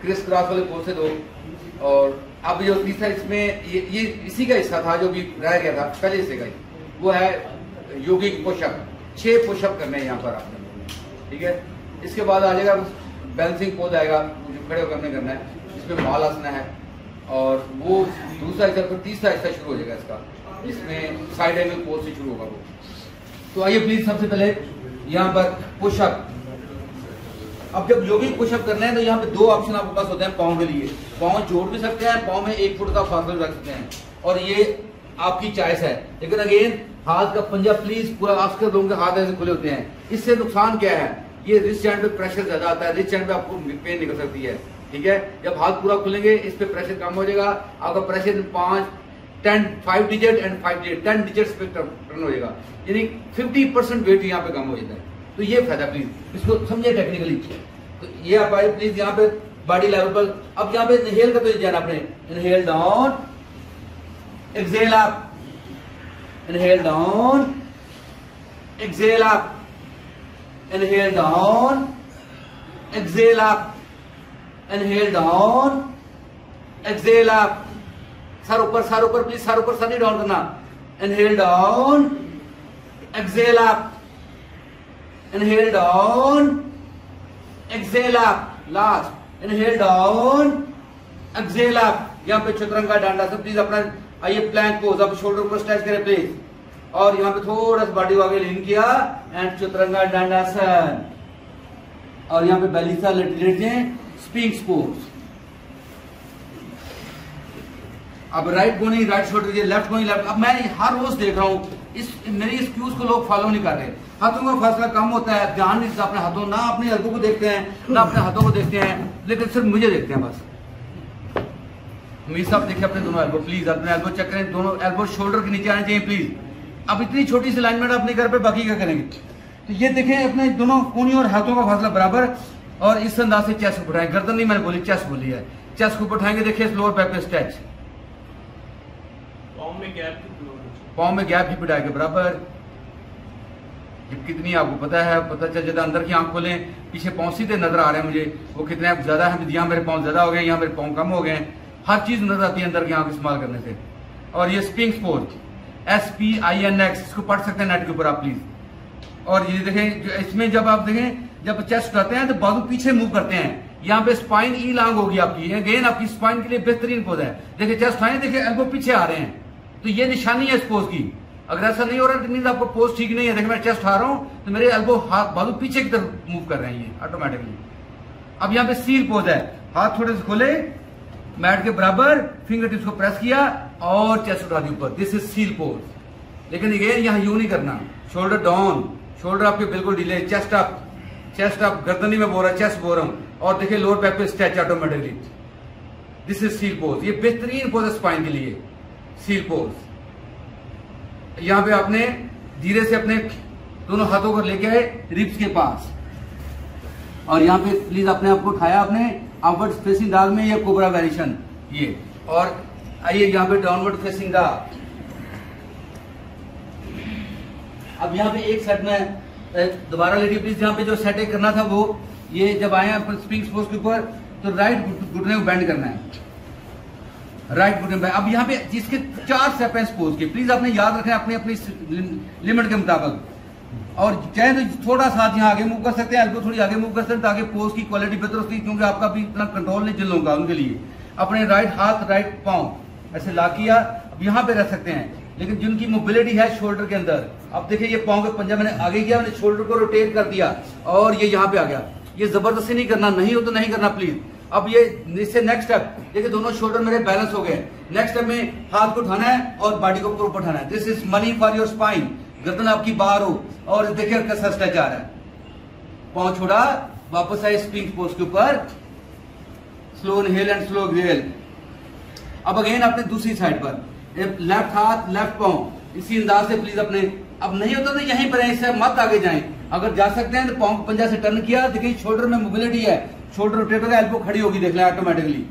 Criss cross वाले पोल से दो। और अब जो तीसरा इसमें ये, ये इसी का हिस्सा था जो भी रह गया था पहले हिस्से का वो है योगिक पुशअप छह पुशअप करने यहाँ पर आपने। ठीक है? इसके बाद आ जाएगा बैलेंसिंग पोज आएगा जो खड़े होकर करना है। इसमें माल आसना है। और वो दूसरा हिस्सा फिर तीसरा हिस्सा शुरू हो जाएगा इसका। इसमें साइड एंगल पोज से शुरू होगा वो। तो आइए प्लीज़ सबसे पहले यहाँ पर पुशअप अब जब योगी पुशअप करना है तो यहाँ पे दो ऑप्शन आपके पास होते हैं, पाँव के लिए। पाँव जोड़ भी सकते हैं, पाँव में एक फुट का फासला रख सकते हैं। और ये आपकी चॉइस है। लेकिन अगेन हाथ का पंजा प्लीज़ पूरा आजकल लोगों के हाथ ऐसे खुले होते हैं। इससे नुकसान क्या है? ये रिस्ट हैंड पे प्रेशर ज़्यादा आता है। रिस्ट हैंड पे आपको पेन निकल सकती है। ठीक है? जब हाथ पूरा खुलेंगे, इस पे प्रेशर कम हो जाएगा। आपका प्रेशर पाँच ten five digit and five digit ten digit पे टर्न हो जाएगा। यानी फिफ्टी परसेंट वेट यहाँ पे कम हो जाता है। तो ये फ़ायदा प्लीज़ इसको समझिए टेक्निकली तो ये आप आए प्लीज़ यहाँ पे बॉडी लेवल पर, अब यहाँ पे इनहेल का तो जाना आपने। Inhale down exhale up inhale down exhale up inhale down exhale up inhale down exhale up सर ऊपर सर ऊपर प्लीज़ सर ऊपर, सर नहीं डाउन करना। Inhale down exhale up inhale down exhale up last inhale down exhale up यहाँ पे चतुरंग डांडा, सब प्लीज़ अपना, आइए प्लैंक पोज अब शोल्डर को स्ट्रेच करें प्लीज़ और यहाँ पे थोड़ा सा बॉडी आगे लीन किया एंड चतुरंगा डांडासन और यहाँ पे बेली सा लेट लेटे स्पिंक्स पोज अब राइट गोनी राइट शोल्डर लेफ़्ट गोनी लेफ़्ट अब मैं हर रोज देख रहा हूँ इस, मेरी इस क्यूज को लोग फॉलो नहीं कर रहे। हाथों का फासला कम होता है, ध्यान नहीं अपने हाथों, ना अपने हल्कों को देखते हैं, ना अपने हाथों को देखते हैं, लेकिन सिर्फ़ मुझे देखते हैं बस। हमीर साहब, देखिए अपने दोनों एल्बो प्लीज़ अपने एल्बो चेक करें, दोनों एल्बो शोल्डर के नीचे आने चाहिए प्लीज़ अब इतनी छोटी सी अलाइनमेंट अपने घर पे बाकी क्या करेंगे? तो ये देखें, अपने दोनों कोनी और हाथों का फासला बराबर, और इस अंदाज से चेस्ट को उठाएँ। गर्दन नहीं मैंने बोली चेस्ट बोली है। चेस्ट को उठाएँगे देखिए लोअर बैक पे स्ट्रेच पाँव में गैप ही पिटाए के बराबर। जब कितनी, आपको पता है, पता चल जाता अंदर की आँख खोलें, पीछे पाँव सीधे नज़र आ रहे हैं मुझे। वो कितने ज़्यादा है, यहाँ मेरे पाँव ज़्यादा हो गए, यहाँ मेरे पाँव कम हो गए। हर चीज़ नज़र आती है अंदर की आँख इस्तेमाल करने से। और ये स्पिंग sport S P I N X इसको पढ़ सकते हैं नेट के ऊपर आप प्लीज़ और ये देखें, जो इसमें जब आप देखें, जब चेस्ट उठाते हैं तो बाजू पीछे मूव करते हैं। यहाँ पे स्पाइन ई लांग होगी आपकी। अगेन आपकी स्पाइन के लिए बेहतरीन पोज है। देखिए चेस्ट आए देखिए एल्बो पीछे आ रहे हैं। तो ये निशानी है इस पोज की। अगर ऐसा नहीं हो रहा तो आपको पोज ठीक नहीं है। देखिए, मैं चेस्ट उठा रहा हूँ तो मेरे एल्बो हाथ बाजू पीछे की तरफ़ मूव कर रहे हैं ये ऑटोमेटिकली अब यहाँ पे सील पोज है। हाथ थोड़े से खोले मैट के बराबर फिंगर टिप्स को प्रेस किया, और चेस्ट उठा दी ऊपर। दिस इज़ सील पोज लेकिन अगेन यहाँ यू नहीं करना। शोल्डर डाउन शोल्डर आपके बिल्कुल डिले चेस्ट अप चेस्ट अप गर्दनी में बोल रहा चेस्ट बोल रहा हूँ। और देखिए लोअर बैक पे stretch automatically this is seal pose ये बेहतरीन पोज है स्पाइन के लिए। सील पोज यहाँ पे आपने धीरे से अपने दोनों हाथों को लेके आए रिप्स के पास। और यहाँ पे प्लीज़ अपने आपको उठाया आपने अपवर्ड फेसिंग डाग में ये कोबरा वेरिएशन ये। और आइए यहाँ पे डाउनवर्ड फेसिंग डाग अब यहाँ पे एक सेट में दोबारा लेडी प्लीज़ यहाँ पे जो सेट करना था वो, ये जब आए स्प्रिंग स्पोर्ट्स के ऊपर तो राइट घुटने को बैंड करना है। राइट घुटने अब यहाँ पे जिसके चार हैं स्पोर्ट्स के प्लीज़ आपने याद रखें अपने अपनी लिमिट के मुताबिक। और चाहे तो थोड़ा सा यहाँ आगे मूव कर सकते हैं एल्बो थोड़ी आगे मूव कर सकते हैं, ताकि पोज की क्वालिटी बेहतर होती है क्योंकि आपका भी इतना कंट्रोल नहीं होगा उनके लिए। अपने राइट हाथ राइट पाँव, ऐसे ला किया, अब यहाँ पे रह सकते हैं। लेकिन जिनकी मोबिलिटी है शोल्डर के अंदर, अब देखिए ये पाँव के पंजा मैंने आगे किया, मैंने शोल्डर को रोटेट कर दिया, और ये यहाँ पे आ गया। ये ज़बरदस्ती नहीं करना, नहीं हो तो नहीं करना प्लीज़ अब ये, इससे नेक्स्ट स्टेप देखिए दोनों शोल्डर मेरे बैलेंस हो गए नेक्स्ट स्टेप में हाथ को उठाना है और बॉडी को ऊपर उठाना है। This is money for your spine गर्दन आपकी बाहर हो और देखिए कैसा स्ट्रेच आ रहा है। पाँव छोड़ा, वापस आए स्प्रिंग पोस्ट के ऊपर। Slow inhale and slow exhale अब अगेन अपने दूसरी साइड पर। लेफ़्ट हाथ लेफ़्ट पाँव। इसी अंदाज से प्लीज़ अपने। अब नहीं होता तो यहीं पर इससे मत आगे जाएँ। अगर जा सकते हैं तो पाँव पंजा से टर्न किया। देखिए शोल्डर में मोबिलिटी है। शोल्डर रोटेट होगा एल्बो खड़ी होगी देख लें ऑटोमेटिकली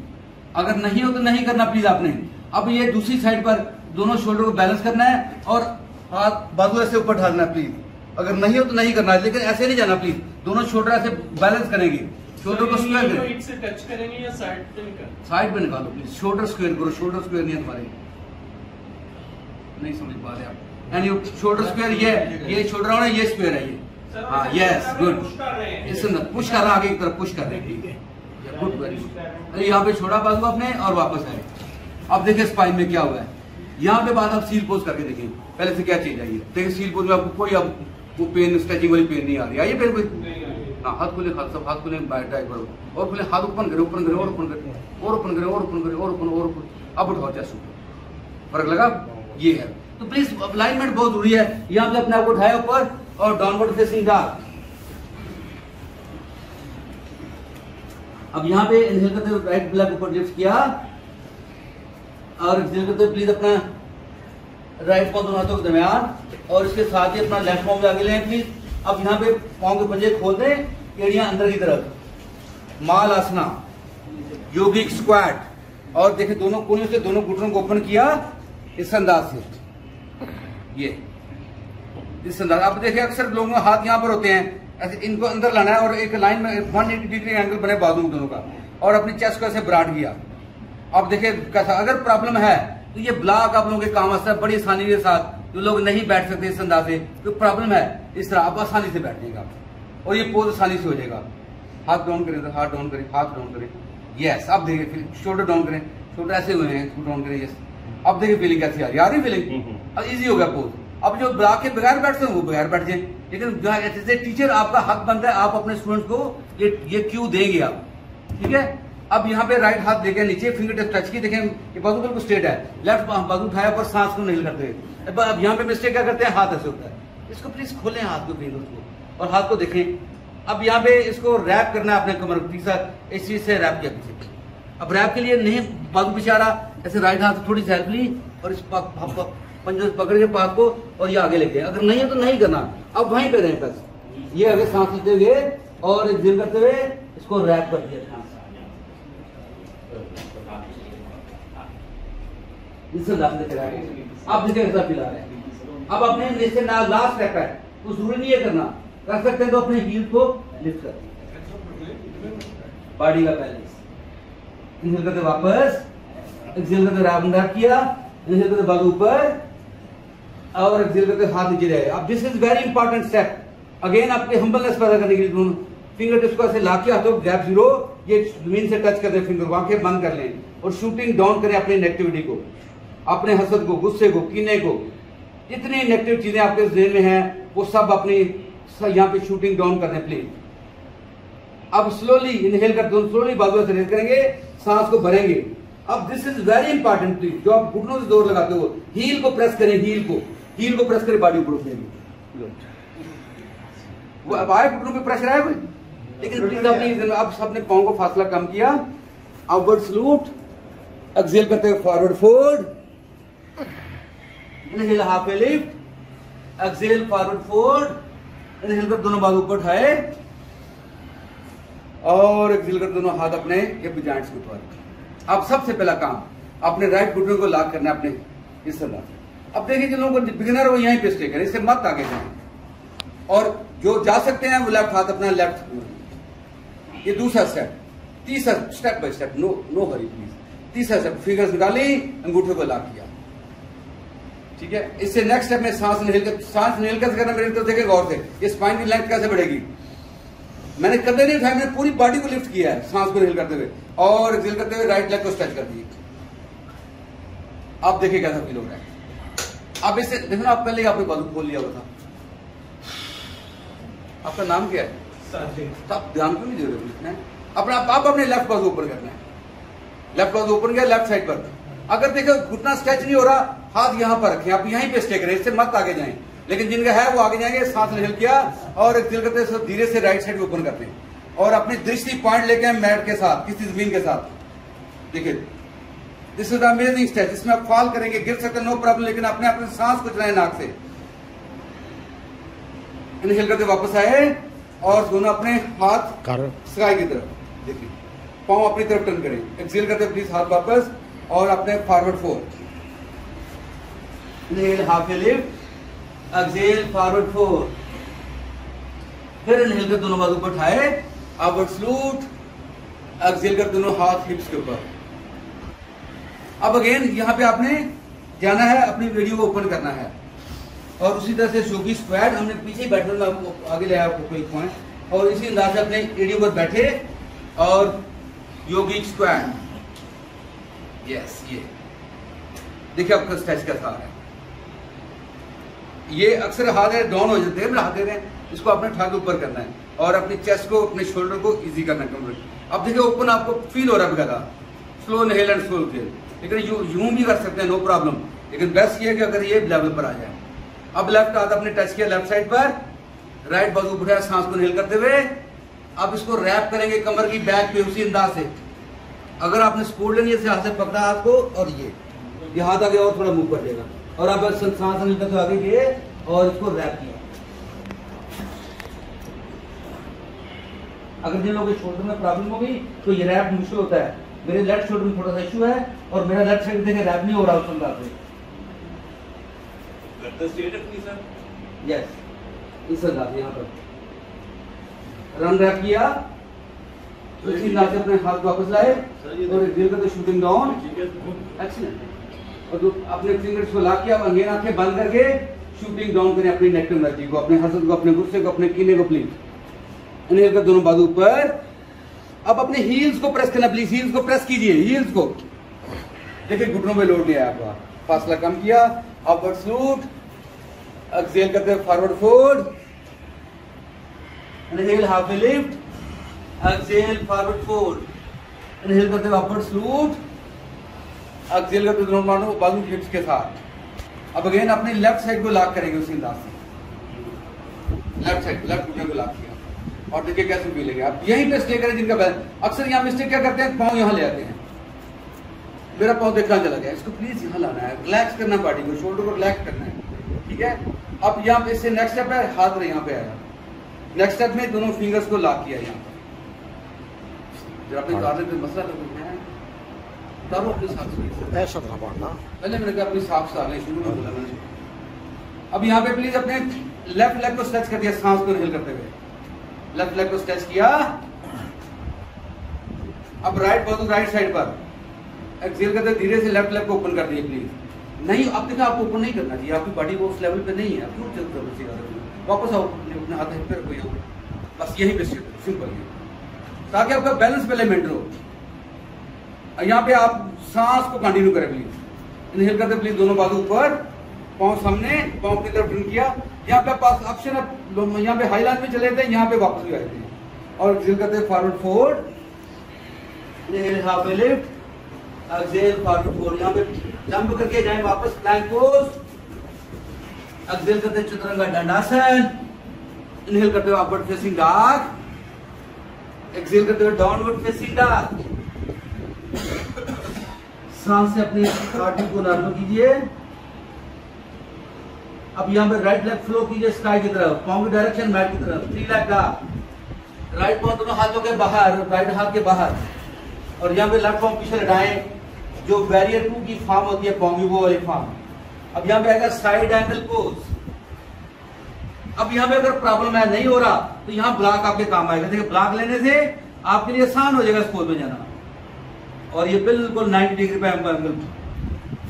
अगर नहीं हो तो नहीं करना प्लीज़ आपने। अब ये दूसरी साइड पर दोनों शोल्डर को बैलेंस करना है और हाथ बाजू ऐसे ऊपर ढालना प्लीज़ अगर नहीं हो तो नहीं करना लेकिन ऐसे नहीं जाना प्लीज़ दोनों शोल्डर ऐसे बैलेंस करेंगे। शोल्डर को स्क्वायर करें। टच करेंगे या साइड पे निकाल? साइड पे निकालो प्लीज़ शोल्डर स्क्वायर करो शोल्डर स्क्वायर नहीं है तुम्हारे। नहीं समझ पा रहे आप। एंड यू शोल्डर स्क्वायर ये ये शोल्डर होना ये स्क्वायर है ये। यस गुड इससे पुश कर रहा आगे की तरफ़ पुश कर रहे ठीक गुड वेरी गुड यहाँ पे छोड़ा बाजू आपने और वापस आए। अब देखिए स्पाइन में क्या हुआ है। यहाँ पे बात आप सील पोज करके देखिए। पहले से क्या चीज़ आई है? देखिए सील पोज में आपको कोई अब वो पेन स्ट्रेचिंग वाली पेन नहीं आ रही। आइए पेन कोई। हाँ हाथ खुले, हाथ सब, हाथ खुले टाइप करो। और खुले, हाथ ओपन करें ओपन करें, और ओपन करें, और ओपन करें, और ओपन करें, और ओपन और ओपन अब उठाओ ऊपर फ़र्क लगा? ये है। तो प्लीज़ अलाइनमेंट बहुत ज़रूरी है। यहाँ पे अपने आप को उठाया ऊपर। और डाउनवर्ड फेसिंग डाउन अब यहाँ पे इनहेल करते हुए राइट ब्लैक ऊपर लिफ्ट किया और एक्सहेल करते हुए प्लीज़ अपना राइट पाँव दोनों हाथों के दरमियान और इसके साथ ही अपना लेफ़्ट पाँव भी आगे लें प्लीज़ अब यहाँ पे पाँव के पंजे खोल दें, एड़ियाँ अंदर की तरफ़। माल आसना योगिक स्क्वाट और देखिए, दोनों कोनों से दोनों घुटनों को ओपन किया, इस अंदाज से। ये। इस अंदाज अब देखिए अक्सर लोगों के हाथ यहाँ पर होते हैं। ऐसे इनको अंदर लाना है और एक लाइन में वन एटी डिग्री एंगल बने बाजू दोनों का। और अपनी चेस्ट को ऐसे ब्राट किया। अब देखिए कैसा अगर प्रॉब्लम है तो ये ब्लॉक आप लोगों के काम आता है बड़ी आसानी के साथ जो लोग नहीं बैठ सकते इस अंदाज से। तो प्रॉब्लम है इस तरह आप आसानी से बैठ जाएगा और ये पोज आसानी से हो जाएगा। हाथ डाउन करें तो हाथ डाउन करें हाथ डाउन करें। यस अब देखिए फिर शोल्डर डाउन करें। शोल्डर ऐसे हुए हैं डाउन करें यस अब देखिए फीलिंग कैसी आ रही है? आ रही फीलिंग अब इजी हो गया पोज अब जो ब्लॉक के बगैर बैठते हैं, वो बगैर बैठ जाए। लेकिन जैसे टीचर आपका हक बनता है, आप अपने स्टूडेंट को ये ये क्यू देंगे आप। ठीक है? अब यहाँ पे राइट हाथ देखे, नीचे फिंगर टिप टच की देखें, ये बाजू बिल्कुल स्ट्रेट है। लेफ़्ट बाजू उठाया पर सांस को नहीं करते अब यहाँ पे मिस्टेक क्या करते हैं? हाथ ऐसे होता है। इसको प्लीज़ खोलें हाथ को फिंगर को और हाथ को देखें। अब यहाँ पे इसको रैप करना है अपने कमर तीसरा इस चीज़ से रैप किया पीछे। अब रैप के लिए नहीं, बाजू पीछे आ रहा। ऐसे राइट हाथ थोड़ी सी हेल्प ली और इस पंजों से पकड़ के पाक को और ये आगे लेके अगर नहीं है तो नहीं करना। अब वहीं पे रहें बस। ये आगे सांस लेते हुए और दिल करते हुए इसको रैप कर दिया इससे दाखिल लेते रहे अब देखिए पिला रहे हैं। अब अपने नीचे ना लास्ट स्टेप है। तो ज़रूरी नहीं है करना। कर सकते हैं तो अपने हील को लिफ्ट कर। बॉडी का बैलेंस। इनहेल करते वापस एक्सेल करते राउंड किया। इनहेल करते बाजू ऊपर और एक्सेल करते हाथ नीचे रहे। अब this is very important step again आपके हम्बलनेस पैदा करने के लिए फिंगर टिप्स को ऐसे लाके हाथों गैप ज़ीरो ये ज़मीन से टच कर दे फिंगर को आँखें बंद कर लें और शूटिंग डाउन करें अपनी नेगेटिविटी को, अपने हसद को, गुस्से को, कीने को। जितनी नेगेटिव चीज़ें आपके जहन में हैं, वो सब अपनी यहाँ पे शूटिंग डाउन कर दें प्लीज़ अब स्लोली इनहेल कर दो स्लोली बाजू से रेस करेंगे, सांस को भरेंगे। अब this is very important please जो आप घुटनों से ज़ोर लगाते हो हील को प्रेस करें हील को। हील को प्रेस करें बॉडी ऊपर उठेगी वो अब आए घुटनों पे प्रेशर आया कोई? लेकिन प्लीज़ अपनी अब सबने पाओ को फासला कम किया। अपवर्ड सलूट एक्सेल करते हुए forward fold. Inhale half a lift exhale forward fold. Inhale कर दोनों बाजू ऊपर उठाए। और एक्सेल कर दोनों हाथ अपने हिप जॉइंट्स के ऊपर अब सबसे पहला काम अपने राइट घुटने को लॉक करना अपने इस तरह। अब देखिए जिन लोगों को बिगिनर वो यहीं पे स्टे करें, इससे मत आगे जाए। और जो जा सकते हैं, वो लेफ़्ट हाथ अपना लेफ़्ट ये दूसरा स्टेप तीसरा step by step no no hurry please तीसरा स्टेप फिगर्स निकाली, अंगूठे को लॉक किया। ठीक है? इससे नेक्स्ट स्टेप में सांस निकल कर सांस निकल कर करना मेरे तरफ़ देखे, गौर से, ये स्पाइन की लेंथ कैसे बढ़ेगी? मैंने कदम नहीं उठाया मैंने पूरी बॉडी को लिफ्ट किया है, सांस को हिल करते हुए। और हिल करते हुए राइट लेग को स्ट्रेच कर दिए। आप देखिए कैसा फील हो रहा है। आप इसे देखो ना आप पहले आपने बाजू खोल लिया था। आपका नाम क्या है? तो आप ध्यान क्यों नहीं दे रहे हो अपना आप अपने लेफ़्ट बाजू ऊपर करना है। लेफ़्ट बाजू ऊपर गया लेफ़्ट साइड पर। अगर देखो घुटना स्ट्रेच नहीं हो रहा हाथ यहाँ पर रखें आप यहीं पे स्टे करें इससे मत आगे जाएँ। लेकिन जिनका है वो आगे जाएँगे सांस निकल किया और दिल करते धीरे से राइट साइड ओपन करते हैं। और अपनी दृष्टि पॉइंट लेके मैट के साथ किसी ज़मीन के साथ। देखिए दिस इज़ अमेजिंग स्टेज इसमें आप फॉल करेंगे गिर सकते नो प्रॉब्लम लेकिन अपने अपने सांस को चलाए नाक से। इनहेल करते वापस आए और दोनों अपने हाथ स्काई की तरफ़। देखिए पाँव अपनी तरफ़ टर्न करें। एक्सेल करते प्लीज़ हाथ वापस और अपने forward fold inhale half a lift exhale forward fold फिर इनहेल कर दोनों बाजू पर उठाए। अपवर्ड सलूट एक्सेल कर दोनों हाथ हिप्स के ऊपर। अब अगेन यहाँ पे आपने जाना है, अपनी वीडियो को ओपन करना है। और उसी तरह से शोकी स्क्वाड हमने पीछे बैठने में आगे ले आया आपको कोई पॉइंट और इसी अंदाज से अपने वीडियो पर बैठे और योगिक स्क्वाड यस ये। देखिए आपका स्ट्रेच का था ये अक्सर हाथ डाउन हो जाते हैं हाथ दे रहे हैं। इसको अपने ठा ऊपर करना है। और अपने चेस्ट को, अपने शोल्डर को इजी करना है। अब देखिए ओपन आपको फील हो रहा है स्लो नहेल एंड स्लो के लेकिन यूँ यूँ भी कर सकते हैं नो प्रॉब्लम लेकिन बेस्ट ये है कि अगर ये लेवल पर आ जाए। अब लेफ़्ट हाथ अपने टच किया लेफ़्ट साइड पर राइट बाजू उठाया सांस को नहेल करते हुए, अब इसको रैप करेंगे कमर की बैक पे उसी अंदाज से। अगर आपने स्पोर्ट लेनी है हाथ से पकड़ा हाथ को और ये। ये हाथ आगे और थोड़ा मूव कर देगा। और आप सांस निकलते तो आगे गए और इसको रैप किया। अगर जिन लोगों के शोल्डर में प्रॉब्लम होगी तो ये रैप मुश्किल होता है। मेरे लेफ़्ट शोल्डर में थोड़ा सा इशू है और मेरा लेफ़्ट साइड देखे रैप नहीं हो रहा उस अंदाज से यस इस अंदाज यहाँ पर। रन रैप किया। तो इसी अंदाज से अपने हाथ वापस लाए और दिल का तो शूटिंग डाउन एक्सीलेंट और जो अपने फिंगर्स को ला किया अंगेन आँखें बंद करके शूटिंग डाउन करें अपनी नेक एनर्जी को अपने हसद को अपने गुस्से को अपने कीने को प्लीज़ इनहेल कर दोनों बाजू ऊपर अब अपने हील्स को प्रेस करना प्लीज़ हील्स को प्रेस कीजिए हील्स को। देखिए, घुटनों में लोड लिया आपका फासला कम किया अपवर्ड स्लूट एक्सेल करते forward fold inhale half a lift exhale forward fold inhale करते हुए अपवर्ड स्लूट एक्सेल करते दोनों मानो बाजू हिप्स के साथ। अब अगेन अपने लेफ़्ट साइड को लॉक करेंगे उसी अंदाज से। लेफ़्ट साइड लेफ़्ट घुटने को लॉक और देखिए कैसे मिलेंगे आप यही पे स्टे करें जिनका बैलेंस अक्सर यहाँ मिस्टेक क्या करते हैं? पाँव यहाँ ले आते हैं। मेरा पाँव देखा चला गया। इसको प्लीज़ यहाँ लाना है। रिलैक्स करना बॉडी को शोल्डर को रिलैक्स करना है। ठीक है? अब यहाँ पे इससे नेक्स्ट स्टेप है हाथ यहाँ पे आया। नेक्स्ट स्टेप में दोनों फिंगर्स को लॉक किया यहाँ पर। मसला तो अपने पढ़ना पहले मैंने कहा अपनी साफ़ साफ़ शुरू में अब यहाँ पे प्लीज़ अपने लेफ़्ट लेग को स्ट्रेच कर दिया सांस को रिहल करते हुए। लेफ़्ट लेग को स्ट्रेच किया। अब राइट बाजू राइट साइड पर। एक्सेल करते धीरे से लेफ़्ट लेग को ओपन कर दिए प्लीज़ नहीं अब देखा आपको ओपन नहीं करना चाहिए। आपकी बॉडी वो उस लेवल पे नहीं है। क्यों चलते हो वापस आओ अपने हाथ पे रखो बस यही पे सिंपल है। ताकि आपका बैलेंस पहले मेंटेन हो यहाँ पे आप सांस को कंटिन्यू करें प्लीज़ इनहेल करते प्लीज़ दोनों बाजू ऊपर। पाँव सामने, पाँव की तरफ़ टर्न किया। यहाँ पे पास ऑप्शन यहाँ पे हाई लाइन में चले थे, यहाँ पे वापस भी आए थे। और एक्सेल करते forward fold half lift jump करके जाए वापस प्लैंक करते इनहेल करते हुए अपवर्ड फेसिंग डॉग एक्सेल करते हुए डाउनवर्ड फेसिंग डॉग सांस से अपनी पार्टी को नॉर्मल कीजिए। अब यहाँ पे राइट लेग फ्लो कीजिए स्काई की तरफ़ पाँव डायरेक्शन मैट की तरफ़ थ्री लेग का। राइट पाँव दोनों हाथों के बाहर राइट हाथ के बाहर। और यहाँ पे लेफ़्ट पाँव पीछे लटाए जो बैरियर टू की फॉर्म होती है की वो वाली फॉर्म अब यहाँ पे आएगा साइड एंगल पोज अब यहाँ पे अगर प्रॉब्लम है, नहीं हो रहा तो यहाँ ब्लॉक आपके काम आएगा। देखिए ब्लॉक लेने से आपके लिए आसान हो जाएगा पोज में जाना। और ये बिल्कुल 90 डिग्री पे एंगल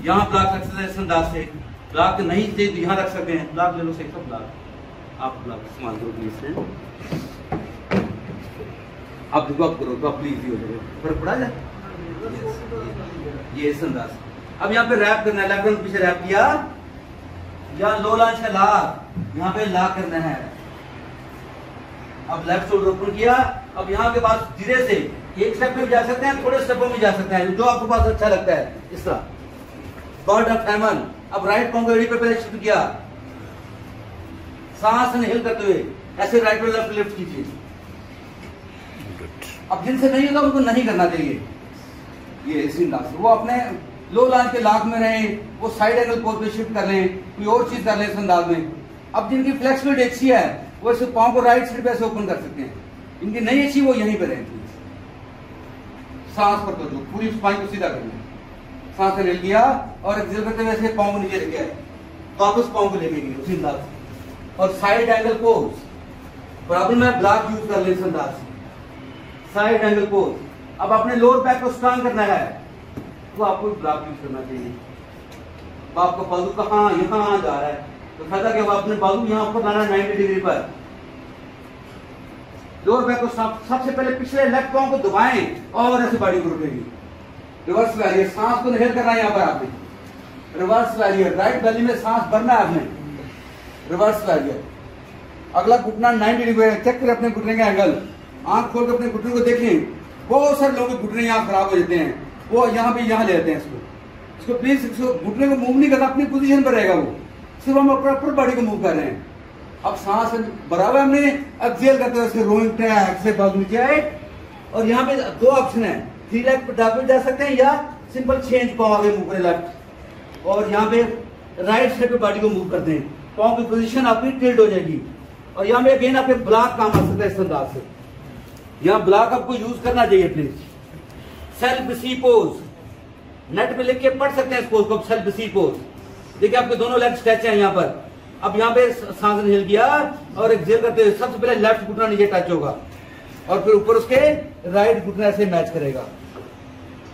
यहाँ ब्लॉक एक्सरसाइज अंदाज से ब्लॉक नहीं थे तो यहाँ रख सकते हैं। ब्लॉक ले लो से ब्लॉक। आप ब्लॉक इस्तेमाल करो प्लीज़ से आप देखो करो तो आप प्लीज़ हो जाए फ़र्क पड़ा जाए ये इस अंदाज। अब यहाँ पे रैप करना है लेफ़्ट पीछे रैप किया। यहाँ लो लॉन्च का ला यहाँ पे ला करना है। अब लेफ़्ट शोल्डर ओपन किया। अब यहाँ के पास धीरे से एक स्टेप में जा सकते हैं, थोड़े स्टेपों में जा सकते हैं। जो आपके पास अच्छा लगता है, इस तरह। गॉड ऑफ़ हेमन अब राइट पाउंड को एड़ी पहले शिफ्ट किया। सांस हिल करते हुए, ऐसे राइट में लेफ़्ट लिफ्ट कीजिए। अब जिनसे नहीं होगा, उनको नहीं करना चाहिए। ये इसी अंदाज वो अपने लो लाइन के लाख में रहे, वो साइड एंगल पोज पे शिफ्ट कर लें, कोई और चीज़ कर लें इस अंदाज में। अब जिनकी फ्लेक्सिबिलिटी अच्छी है, वो इसे पाँव को राइट साइड पे ऐसे ओपन कर सकते हैं। इनकी नहीं अच्छी, वो यहीं पर रहेंगे सांस पर तो पूरी स्पाइन को सीधा कर लें सांस ले लिया और एक्सेल करते हुए पाँव नीचे लेके आए वापस पाँव को लेके गए उसी अंदाज और साइड एंगल पोज प्रॉब्लम है ब्लॉक यूज़ कर ले इस अंदाज साइड एंगल पोज अब अपने लोअर बैक को स्ट्रांग करना है तो आपको ब्लॉक यूज़ करना चाहिए। अब आपका बाजू कहाँ, यहाँ जा रहा है। तो फ़ायदा क्या अपने बाजू यहाँ ऊपर लाना 90 डिग्री पर। लोअर बैक को सबसे पहले पिछले लेफ़्ट पाँव को दबाएँ और ऐसे बॉडी को रुकेगी। रिवर्स वैरियर सांस को निहेल करना है यहाँ पर आपने। रिवर्स वैरियर राइट बेली में सांस भरना है आपने। रिवर्स वैरियर अगला घुटना 90 डिग्री चेक करें अपने घुटने का एंगल आँख खोल कर अपने घुटने को देखें। बहुत सारे लोगों के घुटने यहाँ खराब हो जाते हैं। वो यहाँ पे यहाँ ले जाते हैं इसको। इसको प्लीज़ इसको घुटने को मूव नहीं करना, अपनी पोजीशन पर रहेगा वो। सिर्फ़ हम अपना अपर बॉडी को मूव कर रहे हैं। अब सांस बराबर हमने एक्सेल करते हुए बाजू नीचे आए और यहाँ पे दो ऑप्शन है। थ्री लेग पे जा सकते हैं या सिंपल चेंज पाओ आगे मूव करें लेफ़्ट और यहाँ पे राइट साइड पे बॉडी को मूव करते हैं। पाओ की पोजीशन आपकी टिल्ट हो जाएगी। और यहाँ पे अगेन आपके ब्लॉक काम आ सकता है इस अंदाज से। यहाँ ब्लॉक आपको यूज़ करना चाहिए प्लीज़ सेल्फ सी पोज नेट पे लिख के पढ़ सकते हैं इस पोज को सेल्फ सी पोज देखिए आपके दोनों लेग स्ट्रेच हैं यहाँ पर। अब यहाँ पे सांस हिल गया और एक्सेल करते हुए सबसे पहले लेफ़्ट घुटना नीचे टच होगा। और फिर ऊपर उसके राइट घुटना से मैच करेगा।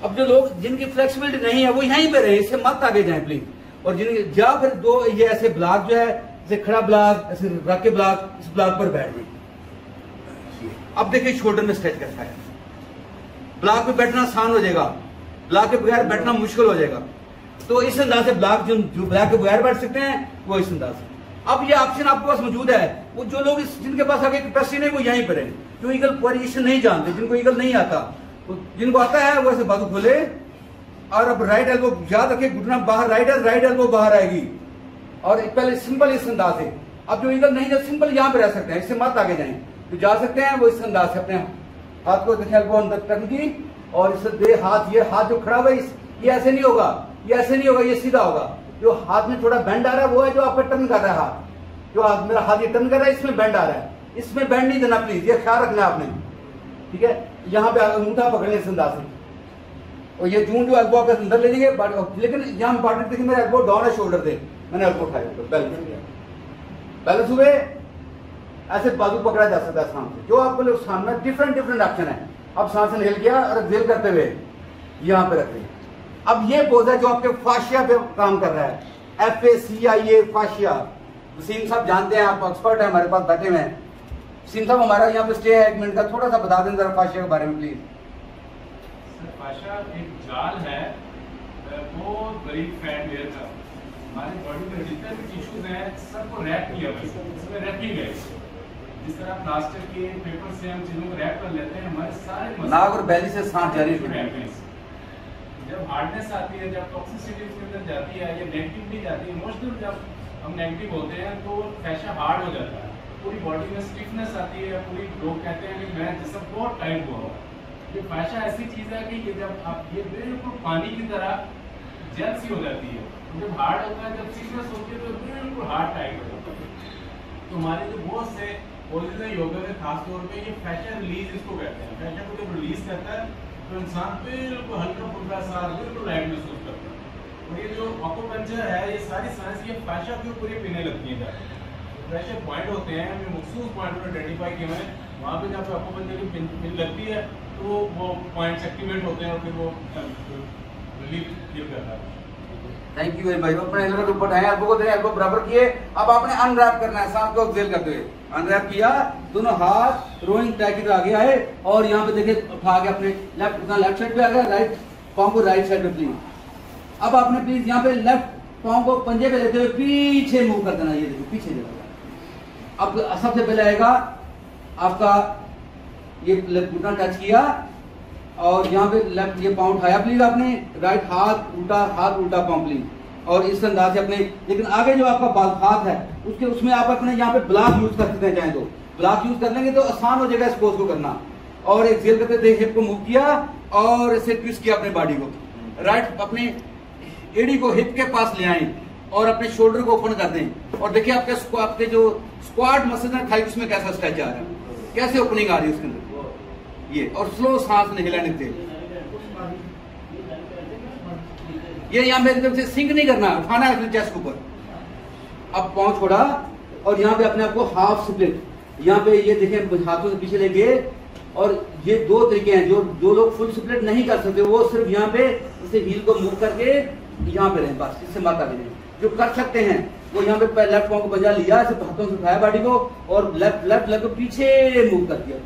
अब जो लोग जिनकी फ्लेक्सिबिलिटी नहीं है, वो यहीं पे रहे, इससे मत आगे जाए प्लीज़ और जिन, या फिर दो ये ऐसे ब्लॉक जो है जैसे खड़ा ब्लॉक ऐसे रख के ब्लॉक इस ब्लॉक पर बैठ जाए। अब देखिए शोल्डर में स्ट्रेच कैसा है। ब्लॉक पे बैठना आसान हो जाएगा। ब्लॉक के बगैर बैठना मुश्किल हो जाएगा। तो इस अंदाज से ब्लॉक जो जो ब्लॉक के बगैर बैठ सकते हैं, वो इस अंदाज से। अब ये ऑप्शन आपके पास मौजूद है। वो जो लोग जिनके पास आगे कैपेसिटी नहीं, वो यहीं पर है जो ईगल पोजिशन नहीं जानते, जिनको ईगल नहीं आता तो जिनको आता है, वो ऐसे बाजू खोले। और अब राइट एल्बो याद रखे घुटना बाहर राइट है राइट एल्बो बाहर आएगी। और पहले सिंपल इस अंदाज से। अब जो ईगल नहीं सिंपल यहाँ पे रह सकते हैं, इससे मत आगे जाए। तो जा सकते हैं, वो इस अंदाज से अपने हाथ को देखें एल्बो अंदर टर्न की और इस दे हाथ, ये हाथ जो खड़ा हुआ ये ऐसे नहीं होगा, ये ऐसे नहीं होगा, ये सीधा होगा। जो हाथ में थोड़ा बैंड आ रहा है, वो है जो आपका टर्न कर रहा है हाथ। जो हाथ, मेरा हाथ ये टर्न कर रहा है, इसमें बैंड आ रहा है। इसमें बैंड नहीं देना प्लीज़ ये ख्याल रखना आपने। ठीक है? यहाँ पे अंगूठा पकड़ने इस अंदाज से और ये जून जो एल्बो आपके अंदर ले जाएँगे लेकिन यहाँ इंपॉर्टेंट देखिए मेरा एल्बो डाउन है शोल्डर से। मैंने एल्बो उठाया बैलेंस बैलेंस हुए ऐसे बाजू पकड़ा जा सकता है सामने जो आपको सामने डिफरेंट डिफरेंट ऑप्शन है। अब सांस हिल गया और एक्सेल करते हुए यहाँ पे रखते हैं अब ये पोज है जो आपके फाशिया पे काम कर रहा है। एफ़ ए सी आई ए फाशिया वसीम साहब जानते हैं, आप एक्सपर्ट है, हमारे पास बैठे हुए हैं। वसीम साहब हमारा यहाँ पे स्टे है एक मिनट का थोड़ा सा बता दें जरा फाशिया के बारे में प्लीज़ फाशिया एक जाल है वो गरीब फैट वेयर का हमारी बॉडी में जितने भी टिश्यूज हैं सबको रैप किया हुआ इसमें रैपिंग है जिस तरह प्लास्टिक के पेपर से हम चीज़ों को रैप कर लेते हैं हमारे सारे नाक और बैली से सांस जारी जब हार्डनेस आती है जब टॉक्सिसिटी उसके अंदर जाती है या नेगेटिविटी जाती है इमोशनल जब हम नेगेटिव होते हैं तो फैशा हार्ड हो जाता है। पूरी बॉडी में स्टिफनेस आती है, पूरी लोग कहते हैं कि मैं जिसम बहुत टाइट हुआ ये फैशा ऐसी चीज़ है कि ये जब आप, ये बिल्कुल पानी की तरह जेल सी हो जाती है। जब हार्ड होता है, जब स्टिफनेस होती है तो बिल्कुल हार्ड टाइट हो जाता है। तो हमारे जो बहुत से पोजिज है योगा में खास तौर पे ये फ़ैशन रिलीज़ इसको कहते हैं। फ़ैशन को जब रिलीज़ करता है तो इंसान बिल्कुल हल्का फुल्का सा, बिल्कुल लाइट महसूस करता है। और ये जो ऑकोपंचर है, ये सारी साइंस ये फाशा के ऊपर ही पीने लगती है। ऐसे पॉइंट होते हैं जो मखसूस पॉइंट आइडेंटिफाई किए हैं। वहाँ पे जब ऑकोपंचर की पिन लगती है तो वो पॉइंट्स एक्टिवेट होते हैं और फिर वो रिलीफ फील करता है। थैंक यू भाई अपने एल्बो के ऊपर एल्बो को एल्बो बराबर किए। अब आपने अनरैप करना है सांस को एक्सेल करते हुए। अनरैप किया, दोनों हाथ रोइंग ट्रैक की तरह आगे आए और यहाँ पे देखे उठा के अपने लेफ़्ट अपना लेफ़्ट साइड पे आ गया राइट पाँव को राइट साइड पे प्लीज़ अब आपने प्लीज़ यहाँ पे लेफ़्ट पाँव को पंजे पे लेते हुए पीछे मूव कर देना, ये देखो पीछे चला अब सबसे पहले आएगा आपका ये घुटना टच किया और यहाँ पे लेफ़्ट ये पाँव उठाया प्लीज़ आपने राइट हाथ उल्टा हाथ उल्टा पाँव प्लीज़ और इस अंदाज से अपने, लेकिन आगे जो आपका बाल हाथ है, उसके, उसमें आप अपने यहाँ पे ब्लॉक यूज़ कर सकते हैं, चाहे तो। ब्लॉक यूज़ कर लेंगे तो आसान हो जाएगा इस पोज को करना। और एक जेल करते थे हिप को मूव किया और इसे ट्विस्ट किया अपने बॉडी को। राइट अपने एडी को हिप के पास ले आए और अपने शोल्डर को ओपन कर दें। और देखिए आपके आपके जो स्क्वाड मसल थाई उसमें कैसा स्ट्रेच आ रहा है? कैसे ओपनिंग आ रही है उसके अंदर? ये, और स्लो सांस नहीं हिलाने थे ये यहाँ मेरी तरफ़ से सिंक नहीं करना, उठाना है चेस्ट ऊपर। अब पाँव छोड़ा, और यहाँ पे अपने आप को हाफ़ स्प्लिट यहाँ पे ये देखें हाथों से पीछे लेके और ये दो तरीके हैं जो जो लोग फुल स्प्लिट नहीं कर सकते, वो सिर्फ़ यहाँ पे इसे हील को मूव करके यहाँ पे रहे, बस, इससे माता भी नहीं। जो कर सकते हैं वो यहाँ पे लेफ़्ट पाँव को बजा लिया सिर्फ़ हाथों से उठाया बॉडी को और लेफ़्ट लेफ़्ट लेग को पीछे मूव कर दिया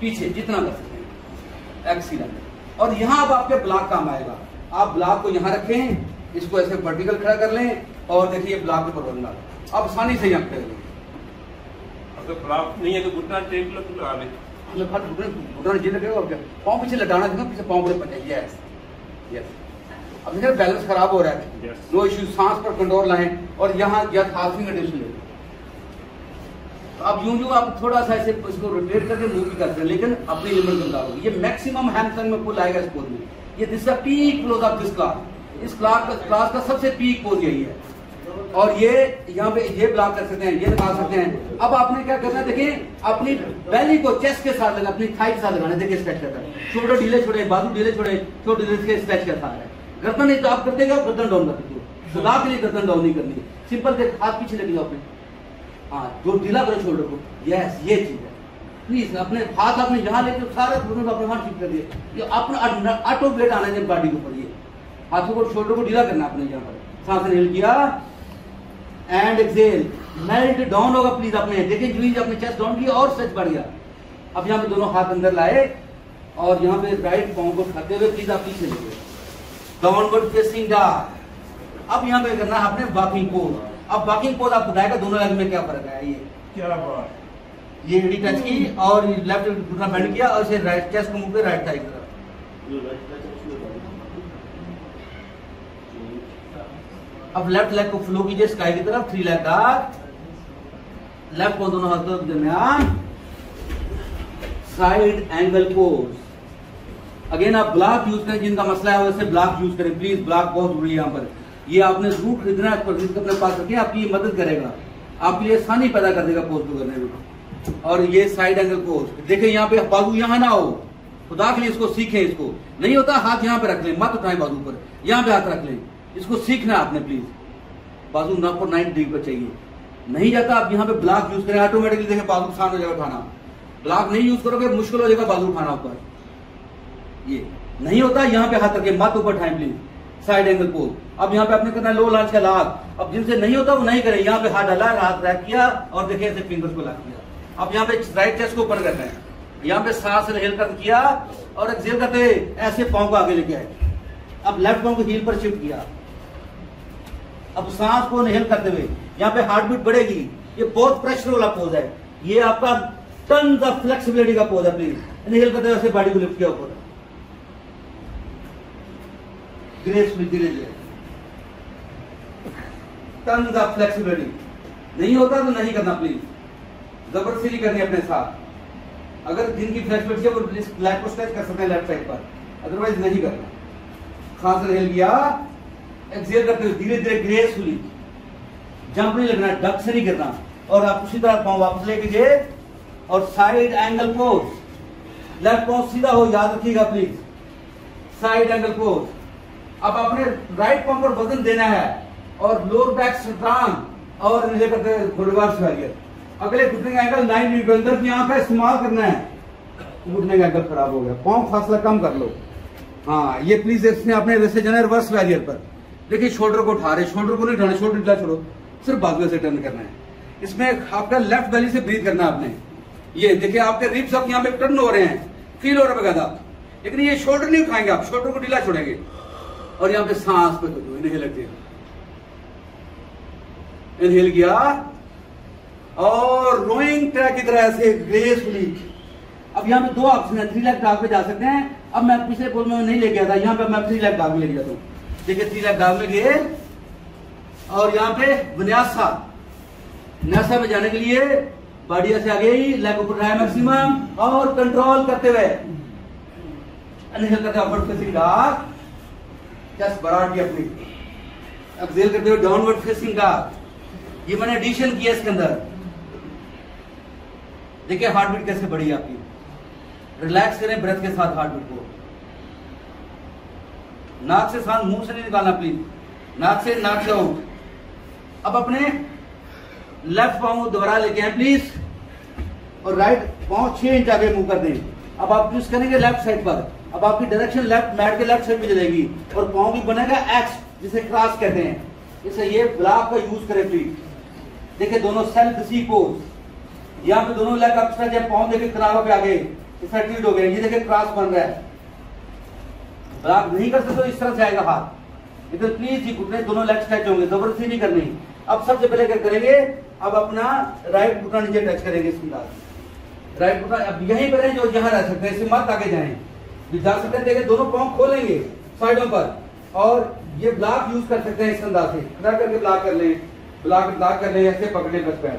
पीछे जितना कर सकते हैं। एक्सीलेंट और यहाँ अब आपके ब्लॉक काम आएगा। आप ब्लॉक को यहाँ रखें इसको ऐसे वर्टिकल खड़ा कर लें और देखिए ब्लॉक के ऊपर बनना अब आसानी से यहाँ अगर ब्लॉक नहीं है तो घुटना घुटना जी लगेगा पाँव पीछे लटाना पीछे पाँव बड़े पड़े यस यस अब देखिए बैलेंस खराब हो रहा है। Yes. नो इश्यू सांस पर कंट्रोल लाएँ और यहाँ या हाथ कंडीशन ले। तो अब यूँ यूँ आप थोड़ा सा ऐसे इसको रोटेट करके मूव भी करते हैं लेकिन अपनी लिमिट में होगी। ये मैक्सिमम हैमस्ट्रिंग में पुल आएगा इस पोज में। ये this the peak close of this class इस क्लास का क्लास का सबसे पीक पोज यही है। और ये यहाँ पे ये ब्लॉक कर सकते हैं ये लगा सकते हैं। अब आपने क्या करना है देखिए अपनी बेली को चेस्ट के साथ लगा अपनी थाई के साथ लगाना। देखिए स्ट्रेच करता है। शोल्डर ढीले छोड़े बाजू ढीले छोड़े छोटे ढीले स्ट्रेच करता है। गर्दन नहीं तो आप करते जाओ गर्दन डाउन कर दीजिए। खुदा के लिए गर्दन डाउन नहीं करनी। सिंपल से हाथ पीछे जाओ अपने। हाँ जो ढीला करो शोल्डर को यस ये चीज़ है। प्लीज़ अपने हाथ अपने यहाँ लेके सारे घुटनों अपने हाथ ठीक कर दिए। ये अपना ऑटो ब्लेड आना है बॉडी के ऊपर, ये। हाथों को शोल्डर को ढीला करना अपने यहाँ पर। सांस हिल किया। एंड एक्सेल मेल्ट डाउन होगा प्लीज़ अपने देखिए जो ही अपने चेस्ट डाउन किया और सच बढ़ गया। अब यहाँ पे दोनों हाथ अंदर लाए और यहाँ पे राइट पाँव को खाते हुए प्लीज़ आप पीछे लेंगे डाउनवर्ड फेसिंग डाउन अब यहाँ पे करना है आपने वॉकिंग पोज अब वॉकिंग पोज आप बताएगा दोनों लेग में क्या फ़र्क है? ये क्या बात? ये एडी टच की और लेफ़्ट घुटना बेंड किया और इसे राइट चेस्ट को मुँह पे राइट साइड तरफ़ अब लेफ़्ट लेग को फ्लो कीजिए स्काई की तरफ़ थ्री लेग डाक लेफ़्ट को दोनों हाथों के दरमियान। साइड एंगल पोज अगेन आप ब्लॉक यूज़ करें, जिनका मसला है वैसे ब्लॉक यूज़ करें। प्लीज़ ब्लॉक बहुत ज़रूरी है यहाँ पर। ये आपने रूट खरीदना है पर अपने पास रखें आपकी ये मदद करेगा। आपके लिए आसानी पैदा कर देगा पोस्ट करने में। और ये साइड एंगल पोज देखिए यहाँ पे बाजू यहाँ ना हो। खुदा के लिए इसको सीखें इसको। नहीं होता, हाथ यहाँ पे रख लें, मत उठाएँ बाजू पर। यहाँ पे हाथ रख लें। इसको सीखना आपने प्लीज़ बाजू ना पर नाइन डिग्री पर चाहिए। नहीं जाता, आप यहाँ पे ब्लॉक यूज़ करें। ऑटोमेटिकली देखें बाजू आसान हो जाएगा उठाना। ब्लॉक नहीं यूज़ करोगे, मुश्किल हो जाएगा बाजू उठाना ऊपर। ये। नहीं होता, यहाँ पे हाथ रखे, मत ऊपर उठाएँ प्लीज़ साइड एंगल पोज अब यहाँ पे आपने करना लो लांच का लाभ। अब जिनसे नहीं होता, वो नहीं करें। यहाँ पे हाथ डाला, हाथ रैक किया और देखिए ऐसे फिंगर्स को लॉक किया अब यहाँ पे राइट चेस्ट को ऊपर करना है। यहाँ पे सांस हिल कर किया और एक्सेल करते ऐसे पाँव को आगे लेके आए। अब लेफ़्ट पाँव को हील पर शिफ्ट किया। अब सांस को इनहेल करते हुए यहाँ पे हार्ट बीट बढ़ेगी। ये बहुत प्रेशर वाला पोज है। ये आपका टन ऑफ़ फ्लेक्सिबिलिटी का पोज है प्लीज़ इनहेल करते हुए बॉडी को लिफ्ट किया ऊपर। ग्रेसफुल धीरे धीरे टन ऑफ़ फ्लेक्सिबिलिटी नहीं होता तो नहीं करना प्लीज़ ज़बरदस्ती नहीं करनी अपने साथ। अगर जिनकी फ्लेक्सिबिलिटी है वो लेफ़्ट को स्ट्रेच कर सकते हैं लेफ़्ट साइड पर। अदरवाइज़ नहीं करना। खास हिल गया एक्सेल करते हुए धीरे धीरे ग्रेसफुली जंप नहीं लगना डक से नहीं करना और आप उसी तरह पाँव वापस लेके गए, और साइड एंगल पोज लेफ़्ट पाँव सीधा हो, याद रखिएगा प्लीज़ साइड एंगल पोज अब अपने राइट पाँव पर वज़न देना है और लोअर बैक स्ट्रांग और करते रिवर्स वैरियर अगले घुटने का एंगल नाइन डिग्री के अंदर यहाँ का इस्तेमाल करना है। घुटने का एंगल खराब हो गया। पाँव फासला कम कर लो। हाँ ये प्लीज़ इसने अपने वैसे जाना रिवर्स वैरियर पर। देखिए शोल्डर को उठा रहे शोल्डर को नहीं उठाना शोल्डर ढीला छोड़ो। सिर्फ़ बाजू से टर्न करना है। इसमें आपका लेफ़्ट बेली से ब्रीथ करना है आपने। ये देखिए, आपके रिप्स अब यहाँ पे टर्न हो रहे हैं। फील हो रहा है लेकिन ये शोल्डर नहीं उठाएँगे आप। शोल्डर को ढीला छोड़ेंगे। और यहाँ पे सांस पे तो इनहेल लगते इनहेल किया और रोइंग ट्रैक की तरह ऐसे ग्रेसफुली अब यहाँ पे दो ऑप्शन है थ्री लाख डाग पे जा सकते हैं। अब मैं पिछले पोल में नहीं ले गया था, यहाँ पे मैं थ्री लाख डाग में लेके जाता हूँ। देखिए थ्री लाख डाग में गए और यहाँ पे विन्यासा। विन्यासा में जाने के लिए बॉडी से आ गई लेग ऊपर रहा मैक्सिमम और कंट्रोल करते हुए। अनहेल करते अपवर्ड फेसिंग डाग चेस्ट बढ़ा की अपनी एक्सेल करते हुए डाउनवर्ड फेसिंग डाग ये मैंने एडिशन किया इसके अंदर। देखिए हार्ट बीट कैसे बढ़ी आपकी। रिलैक्स करें ब्रेथ के साथ हार्ट बीट को। नाक से सांस मुँह से नहीं निकालना प्लीज़ नाक से नाक से आउट अब अपने लेफ़्ट पाँव दोबारा लेके आए प्लीज़ और राइट पाँव छह इंच आगे मूव कर दें। अब आप ट्विस्ट करेंगे लेफ़्ट साइड पर। अब आपकी डायरेक्शन लेफ़्ट मैट के लेफ़्ट साइड में चलेगी और पाँव भी बनेगा एक्स जिसे क्रॉस कहते हैं। इसे ये ब्लॉक का यूज़ करें प्लीज़ देखिए, दोनों सेल्फ सी पोज यहाँ पे दोनों लेग अप स्ट्रेच है पाँव देखे किनारों पे आगे, इस तरह हो गए ये देखिए क्रॉस बन रहा है। ब्लॉक नहीं कर सकते तो इस तरह से आएगा हाथ। इधर प्लीज़ जी, घुटने दोनों लेग स्ट्रेच होंगे, ज़बरदस्ती नहीं करनी। अब सबसे पहले क्या करेंगे? अब अपना राइट घुटना नीचे टच करेंगे इस अंदाज राइट घुटना अब यहीं पर जो यहाँ रह सकते हैं, इसे मत आगे जाएँ। जा सकते हैं देखिए दोनों पाँव खोलेंगे साइडों पर। और ये ब्लॉक यूज़ कर सकते हैं इस अंदाज से। खड़ा करके ब्लॉक कर लें ब्लॉक ब्लॉक कर लें ऐसे पकड़े बस पैर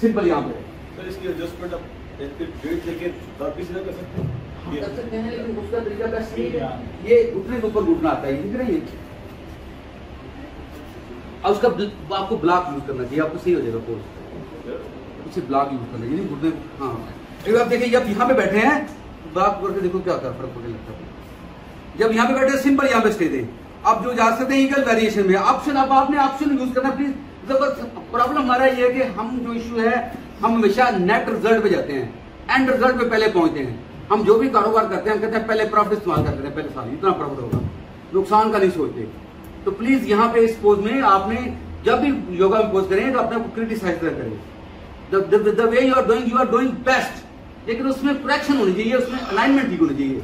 सिंपल यहाँ पे। सर इसकी एडजस्टमेंट आप वेट लेके काफ़ी सीधा कर सकते हैं। कर सकते हैं लेकिन उसका तरीका बेस्ट नहीं है। ये घुटने के ऊपर घुटना आता है दिख रही है? और उसका आपको ब्लॉक यूज़ करना चाहिए आपको सही हो जाएगा उसे ब्लॉक यूज़ करना चाहिए घुटने हाँ एक बार देखिए जब यहाँ पे बैठे हैं ब्लॉक करके देखो क्या होता है, फ़र्क पड़ने लगता है। जब यहाँ पे बैठे सिंपल यहाँ पे स्टे दें। आप जो जा सकते हैं वेरिएशन में। ऑप्शन अब आपने ऑप्शन यूज़ करना प्लीज़ ज़बरदस्त प्रॉब्लम हमारा ये है कि हम जो इशू है, हम हमेशा नेट रिज़ल्ट पे जाते हैं। एंड रिज़ल्ट पे पहले पहुँचते हैं। हम जो भी कारोबार करते हैं कहते हैं, पहले प्रॉफिट इस्तेमाल करते हैं पहले साल। इतना प्रॉफिट होगा। नुकसान का नहीं सोचते। तो प्लीज़ यहाँ पे इस पोज में आपने जब भी योगा में पोज करें तो अपने क्रिटिसाइज करें। The way you are doing you are doing best लेकिन उसमें करेक्शन होनी चाहिए, उसमें अलाइनमेंट ठीक होनी चाहिए।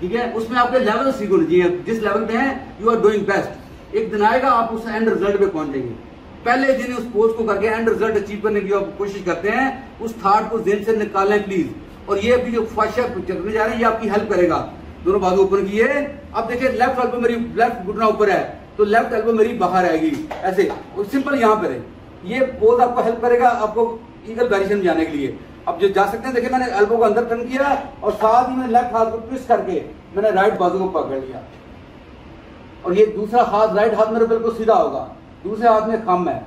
ठीक है? उसमें आपके लेवल ठीक होने चाहिए। जिस लेवल पे है यू आर डूइंग बेस्ट एक दिन आएगा, आप उस एंड रिज़ल्ट पे पहुँच जाएँगे। पहले दिन उस पोस्ट को करके एंड रिज़ल्ट अचीव करने की आप कोशिश करते हैं, उस थाट को जेन से निकालें प्लीज़ और ये अभी जो ख्वाहिशा करने जा रहे हैं, ये आपकी हेल्प करेगा। दोनों बाजू ऊपर किए। अब देखिए लेफ़्ट एल्बो मेरी लेफ़्ट घुटना ऊपर है। तो लेफ़्ट एल्बो मेरी बाहर आएगी। ऐसे, और सिंपल यहाँ पर है। ये पोज आपको हेल्प करेगा आपको ईगल वेरिएशन जाने के लिए। अब जो जा सकते हैं, देखिए मैंने एल्बो को अंदर टर्न किया और साथ ही मैंने लेफ़्ट हाथ को ट्विस्ट करके मैंने राइट बाजू को पकड़ लिया। और ये दूसरा हाथ राइट हाथ मेरे बिल्कुल सीधा होगा। दूसरे हाथ में कम है,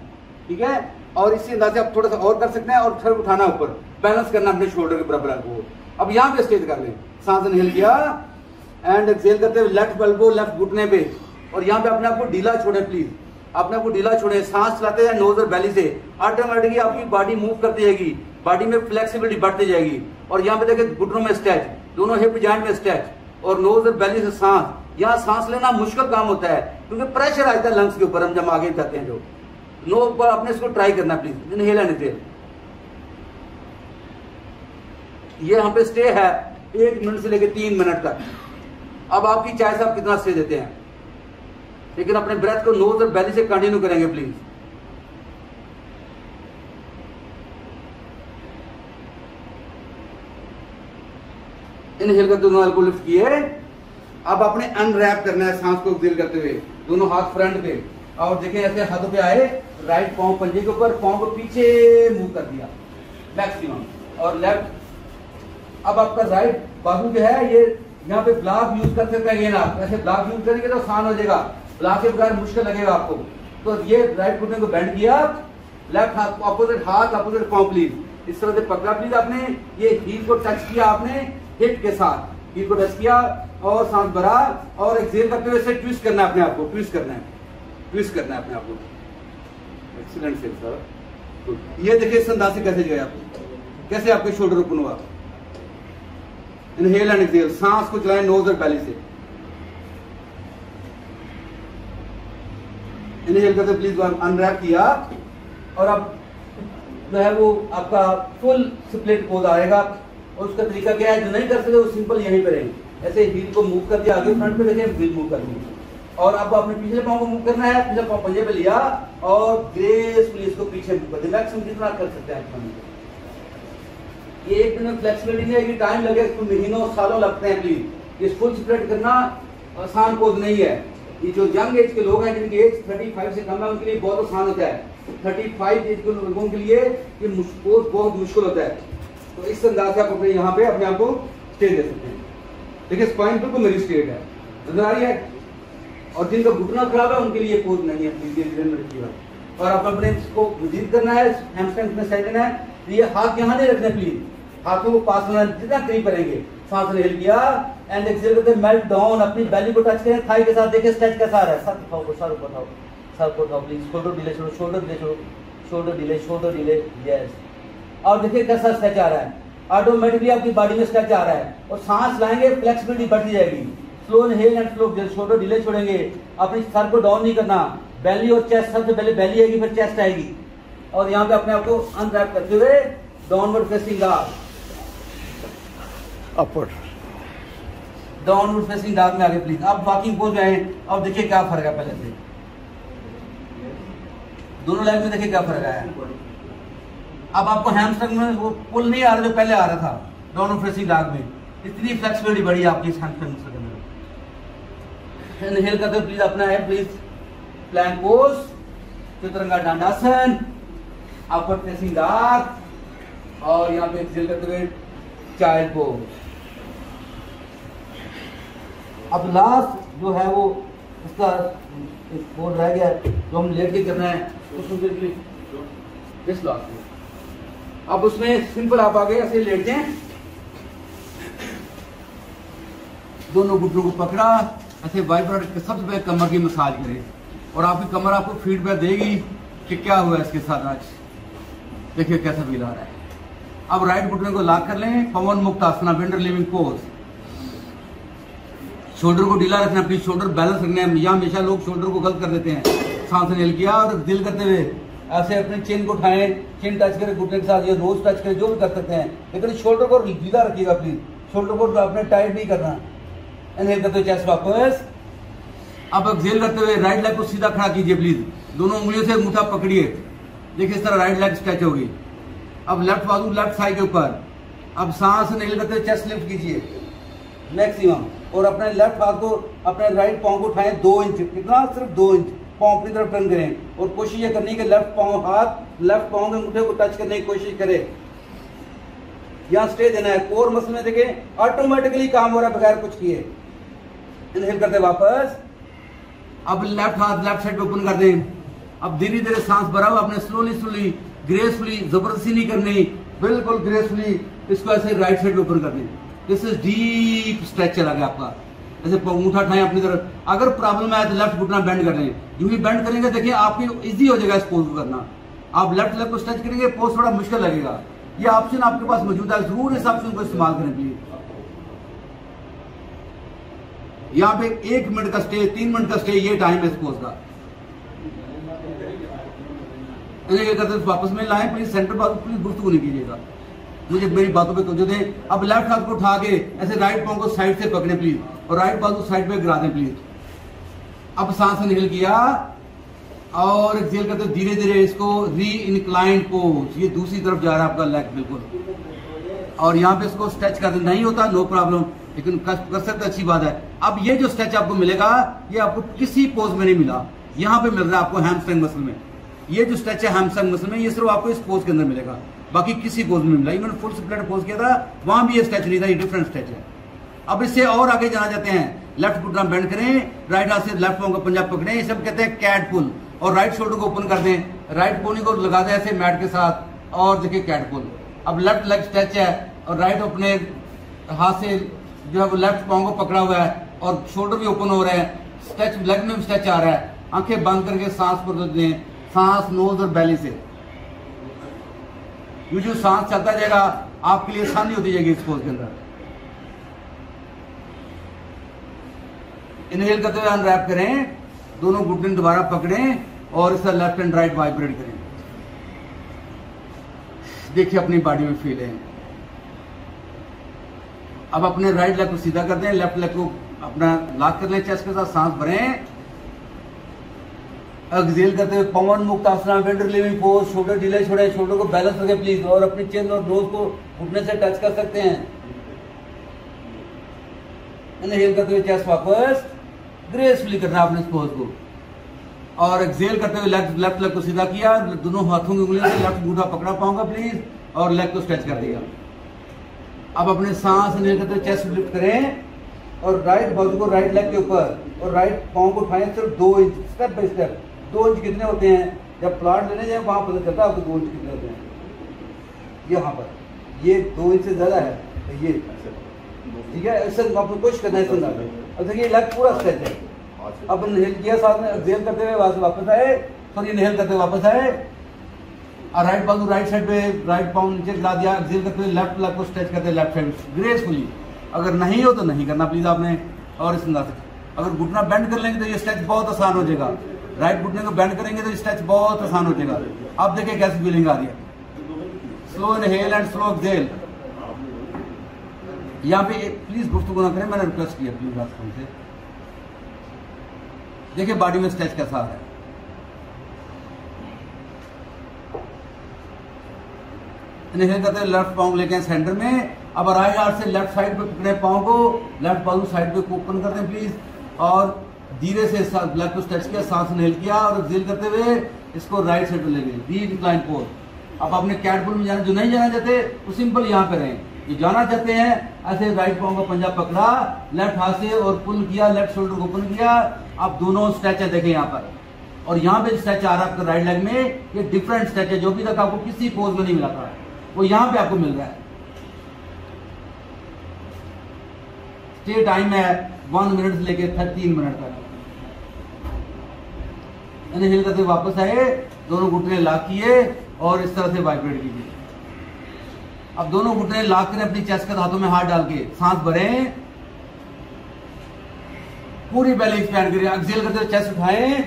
ठीक है? और इसी अंदाज आप थोड़ा सा और कर सकते हैं और फिर उठाना ऊपर। बैलेंस करना अपने शोल्डर के बराबर को। अब यहाँ पे स्टेज कर लें। सांस इनहेल किया एंड एक्सेल करते हुए लेफ़्ट एल्बो लेफ़्ट घुटने पे। और यहाँ पे अपने आप को ढीला छोड़े प्लीज़ अपने को ढीला छोड़े, सांस चलाते हैं नोज़ और बैली से। ऑटोमेटिकली आपकी बॉडी मूव करती जाएगी बॉडी में फ्लेक्सिबिलिटी बढ़ती जाएगी। और यहाँ पे देखिए घुटनों में स्ट्रेच दोनों हिप जॉइंट में स्ट्रेच और नोज़ और बैली से सांस। यहाँ सांस लेना मुश्किल काम होता है, क्योंकि प्रेशर आता है लंग्स के ऊपर, हम जब आगे जाते हैं जो नो पर अपने इसको ट्राई करना प्लीज़ इनहेल एंड एक्सेल ये यहाँ पे स्टे है एक मिनट से लेकर तीन मिनट तक। अब आपकी चाय से आप कितना स्टे देते हैं? लेकिन अपने ब्रेथ को नोज़ और बैली से कंटिन्यू करेंगे प्लीज़ इनहेल करते दोनों को लिफ्ट किए. अब अपने अनरैप करना है सांस को एक्सेल करते हुए. दोनों हाथ फ्रंट पे. और देखें ऐसे हाथों पे आए. राइट पाँव पंजे के ऊपर पाँव को पीछे मूव कर दिया. मैक्सिमम और लेफ़्ट अब आपका राइट बाजू जो है, ये यहाँ पे ब्लॉक यूज़ कर सकते हैं आप ऐसे ब्लॉक यूज़ करेंगे तो आसान हो जाएगा. ब्लॉक के बगैर मुश्किल लगेगा आपको। तो ये राइट घुटने को बेंड किया लेफ़्ट हाथ अपोजिट हाथ अपोजिट पाँव प्लीज़ इस तरह से पकड़ा प्लीज़ आपने, ये हील को टच किया आपने हिप के साथ। हील को टच किया, और सांस भरा और एक्सेल करते हुए ट्विस्ट करना है अपने आप को ट्विस्ट करना है। ट्विस्ट करना है अपने आप को। एक्सीलेंट से सर ये देखिए इस अंदाज से कैसे गए आप। कैसे आपके शोल्डर ओपन हुआ? इनहेल एंड एक्सेल सांस को चलाएँ नोज़ और बैली से। इनहेल करते प्लीज़ अनरैप किया और अब जो है वो आपका फुल स्प्लिट पोज आएगा। और उसका तरीका क्या है? जो नहीं कर सकते वो सिंपल यहीं पे रहेंगे। ऐसे हील को मूव कर दिया, आगे फ्रंट पे देखें व्हील मूव कर दी। और अब आपने पिछले पाँव को मूव करना है पिछले पाँव पंजे पे लिया और ग्रेसफुली इसको पीछे मूव कर दिया मैक्सिमम जितना कर सकते हैं आप ये एक दिन फ्लेक्सिबिलिटी नहीं आएगी टाइम लगेगा महीनों, सालों लगते हैं प्लीज़ ये फुल स्प्रेड करना आसान पोज नहीं है। ये जो यंग एज के लोग हैं, जिनकी एज 35 से कम है, उनके लिए बहुत आसान होता है। 35 एज के लोगों के लिए ये पोज बहुत मुश्किल होता है। तो इस अंदाज से आप अपने यहाँ पे अपने आप को स्टे दे सकते हैं। देखिए स्पाइन बिल्कुल मेरी स्ट्रेट है। नज़र आ रही है? और जिनका घुटना खराब है, उनके लिए पोज नहीं है। और आप अपने इसको मजीद करना है हैमस्ट्रिंग में सही देना है, ये हाथ यहाँ नहीं रखने प्लीज़ हाथों को पास होना जितना करीब करेंगे सांस हिल किया एंड एक्सेल करते मेल्ट डाउन अपनी बेली को टच करें थाई के साथ देखिए स्ट्रेच कैसा आ रहा है? सर को सर ऊपर उठाओ, सर ऊपर उठाओ प्लीज़ शोल्डर डिले छोड़ो शोल्डर डिले छोड़ो शोल्डर डिले शोल्डर डिले यस और देखिए कैसा स्ट्रेच आ रहा है। ऑटोमेटिकली आपकी बॉडी में स्ट्रेच आ रहा है, और सांस लाएँगे फ्लेक्सिबिलिटी बढ़ती जाएगी। Slow inhale and slow shoulder ढीले छोड़ेंगे। अपने सर को डाउन नहीं करना। बेली और चेस्ट सबसे पहले बेली आएगी, फिर चेस्ट आएगी। और यहाँ पे अपने आप को अनरैप करते हुए downward facing dog upward downward facing dog में आगे प्लीज़ अब वॉकिंग पोज में अब देखिए क्या फ़र्क है पहले से. दोनों लेग में देखिए क्या फ़र्क आया. अब आपको हैमस्ट्रिंग में वो पुल नहीं आ रहा जो पहले आ रहा था. डाउनवर्ड फेसिंग डॉग में. इतनी फ्लेक्सिबिलिटी बढ़ी आपकी हैमस्ट्रिंग अंदर इनहेल करते प्लीज़ अपना है please plank pose chaturanga dandasana. Upper facing dog और यहाँ पे एक्सेल करते हुए चाइल्ड पोज अब लास्ट जो है वो उसका बोर्ड रह गया जो हम लेट के करना है उसमें इस लास्ट अब उसमें सिंपल आप आगे ऐसे लेट जाएँ। दोनों घुटनों को पकड़ा, ऐसे वाइब्रेट के सबसे पहले कमर की मसाज करें। और आपकी कमर आपको फीडबैक देगी कि क्या हुआ इसके साथ आज। देखिए कैसा फील आ रहा है। अब राइट घुटने को लाक कर लें, पवन मुक्त आसना विंडर लिविंग पोज शोल्डर को ढीला रखना प्लीज़ शोल्डर बैलेंस रखना है। यहाँ हमेशा लोग शोल्डर को गलत कर देते हैं। सांस ने किया और दिल करते हुए ऐसे अपने चिन को उठाएँ चिन टच करें, घुटने के साथ या रोज टच करें, जो भी कर सकते हैं। लेकिन शोल्डर को ढीला रखिएगा प्लीज़ शोल्डर को अपने टाइट नहीं करना। इनहेल करते हुए चेस्ट वापस। अब एक्सेल करते हुए राइट लेग को सीधा खड़ा कीजिए प्लीज़ दोनों उंगलियों से मुठा पकड़िए। देखिए इस तरह राइट लेग स्ट्रेच होगी। अब लेफ़्ट बाजू लेफ़्ट साइड के ऊपर। अब सांस इनहेल करते हुए चेस्ट लिफ्ट कीजिए। मैक्सिमम और अपने लेफ़्ट हाथ को, अपने राइट पाँव को उठाएँ दो इंच कितना सिर्फ़ दो इंच पाँव अपनी तरफ़ टर्न करें और कोशिश ये करनी कि लेफ़्ट पाँव हाथ लेफ़्ट पाँव के मुठे को टच करने की कोशिश करें। यहाँ स्टे देना है। कोर मसल में देखें ऑटोमेटिकली काम हो रहा है, बगैर कुछ किए। इनहेल करते वापस। अब लेफ़्ट हाथ लेफ़्ट साइड पे ओपन कर दें। अब धीरे धीरे सांस भराओ अपने स्लोली स्लोली ग्रेसफुली ज़बरदस्ती नहीं करनी। बिल्कुल ग्रेसफुली इसको ऐसे राइट साइड पे ओपन कर दें। दिस इज़ डीप स्ट्रेच चला गया आपका। ऐसे अंगूठा उठाएँ अपनी तरफ़। अगर प्रॉब्लम है तो लेफ़्ट घुटना बेंड कर लें। यूँ ही बेंड करेंगे, देखिए आपकी इजी हो जाएगा इस पोज को करना। आप लेफ़्ट लेग को स्ट्रेच करेंगे पोज थोड़ा मुश्किल लगेगा। ये ऑप्शन आपके पास मौजूद है, ज़रूर इस ऑप्शन को इस्तेमाल करें प्लीज़ यहाँ पे एक मिनट का स्टे तीन मिनट का स्टे ये टाइम है इस पोज का ये करते वापस में लाएँ प्लीज़ सेंटर बात प्लीज़ गुफ्तु नहीं कीजिएगा। मुझे मेरी बातों पे तवज्जो दें। अब लेफ़्ट हाथ को उठा के ऐसे राइट पाँव को साइड से पकड़े प्लीज़ और राइट बाजू साइड पे गिरा दें प्लीज़ अब सांस निकल गया और एक्सेल करते धीरे धीरे इसको री इंक्लाइंड पोज ये दूसरी तरफ़ जा रहा है आपका लेग बिल्कुल। और यहाँ पे इसको स्ट्रेच कर नहीं होता नो प्रॉब्लम लेकिन कर सकते अच्छी बात है। अब ये जो स्ट्रेच आपको मिलेगा, ये आपको किसी पोज में नहीं मिला। यहाँ पे मिल रहा है आपको हैमस्ट्रिंग मसल में। ये जो स्ट्रेच है हैमस्ट्रिंग मसल में, ये सिर्फ़ आपको इस पोज के अंदर मिलेगा। बाकी किसी पोज में मिला। इवन फुल स्प्लिट पोज किया था, वहाँ भी ये स्ट्रेच नहीं था, ये डिफरेंट स्ट्रेच है। अब इससे और आगे जाना जाते हैं लेफ़्ट घुटना बेंड करें राइट हाथ से लेफ़्ट पाँव का पंजाब पकड़ें, ये सब कहते हैं कैट पुल और राइट शोल्डर को ओपन कर दें राइट पोनी को लगा दें ऐसे मैट के साथ, और देखिए कैट पुल अब लेफ़्ट लेग स्ट्रेच है, और राइट अपने हाथ से जो है वो लेफ़्ट पाँव को पकड़ा हुआ है, और शोल्डर भी ओपन हो रहे हैं। स्ट्रेच लेग में भी स्ट्रेच आ रहा है। आँखें बंद करके सांस पर दें, सांस नोज़ और बैली से। ये जो सांस चलता जाएगा, आपके लिए आसानी होती जाएगी इस पोज के अंदर। इनहेल करते हुए अनरैप करें, दोनों घुटने दोबारा पकड़ें और इसका लेफ़्ट एंड राइट वाइब्रेट करें। देखिए अपनी बॉडी में फील है। अब अपने राइट लेग को सीधा कर दें लेफ़्ट लेग को अपना लॉक कर लें चेस्ट के साथ सांस भरें। एक्सेल करते हुए पवन, मुक्त आसना वेंडर लिविंग पोज शोल्डर ढीले छोड़े शोल्डर को बैलेंस रखें प्लीज़ और अपनी चिन और नोज़ को घुटने से टच कर सकते हैं। इनहेल करते हुए चेस्ट वापस ग्रेसफुली करना आपने इस पोज को। और एक्सेल करते हुए लेफ़्ट लेफ़्ट लेग को सीधा किया, दोनों हाथों की उंगलियों से लेफ़्ट बूढ़ा पकड़ा पाऊँगा प्लीज़ और लेग को स्ट्रेच कर दिया। अब अपने सांस इनहेल करते हुए चेस्ट लिफ्ट करें, और राइट बाजू को राइट लेग के ऊपर, और राइट पाँव को उठाएँ, सिर्फ़ दो इंच स्टेप बाई स्टेप दो इंच कितने होते हैं? जब प्लाट लेने जाए, वहाँ पता चलता है दो इंच कितने होते हैं। यहाँ पर। ये दो इंच से ज़्यादा है तो ये। ठीक है? ऐसे आपको कोशिश करना है सुनना अब देखिए, लग पूरा स्ट्रेच है। अब इनहेल किया, साथ में एक्सेल करते हुए वापस आए। सॉरी इनहेल करते वापस आए। और राइट बाजू राइट साइड पे राइट पाउंड नीचे गिरा दिया एक्सेल करते हुए लेफ़्ट लेग को स्ट्रेच करते लेफ़्ट साइड ग्रेसफुली अगर नहीं हो तो नहीं करना प्लीज़ आपने और इस अंदाज अगर घुटना बेंड कर लेंगे तो ये स्ट्रेच बहुत आसान हो जाएगा। राइट घुटने को बेंड करेंगे तो स्ट्रेच बहुत आसान हो जाएगा। अब देखिए कैसी फीलिंग आ रही है। Slow inhale and slow exhale यहाँ पे प्लीज़ गुफ्तु ना करें, मैंने रिक्वेस्ट किया प्लीज़ बात हमसे देखिए बॉडी में स्ट्रेच कैसा आ रहा है। इनहेल करते हैं लेफ़्ट पाँव लेके सेंटर में। अब राइट हाथ से लेफ़्ट साइड पे पकड़े पाँव को लेफ़्ट बाजू साइड पे ओपन करते दें प्लीज़ और धीरे से ब्लड को स्ट्रेच किया, सांस इनहेल किया और एक्सेल करते हुए इसको राइट साइड पे ले गए। डी इंक्लाइन पोज अब अपने कैटपुल में जाना जो नहीं जाना चाहते, वो सिंपल यहाँ पे रहें। जो जाना चाहते हैं, ऐसे राइट पाँव का पंजा पकड़ा लेफ़्ट हाथ से और पुल किया लेफ़्ट शोल्डर को ओपन किया, आप दोनों स्ट्रेच है देखें यहाँ पर। और यहाँ पे स्ट्रेच आ रहा है आपका राइट लेग में, ये डिफरेंट स्ट्रेच है, जो भी तक आपको किसी पोज में नहीं मिला था। वो यहाँ पे आपको मिल रहा है। स्टे टाइम है वन मिनट से लेके तीन मिनट तक। इनहेल करते वापस आए, दोनों घुटने लॉक किए और इस तरह से वाइब्रेट कीजिए। अब दोनों घुटने लॉक करें अपनी चेस्ट के हाथों में हाथ डाल के सांस भरे पूरी बेली एक्सपैंड करिए एक्सेल करते हुए चेस्ट उठाएँ।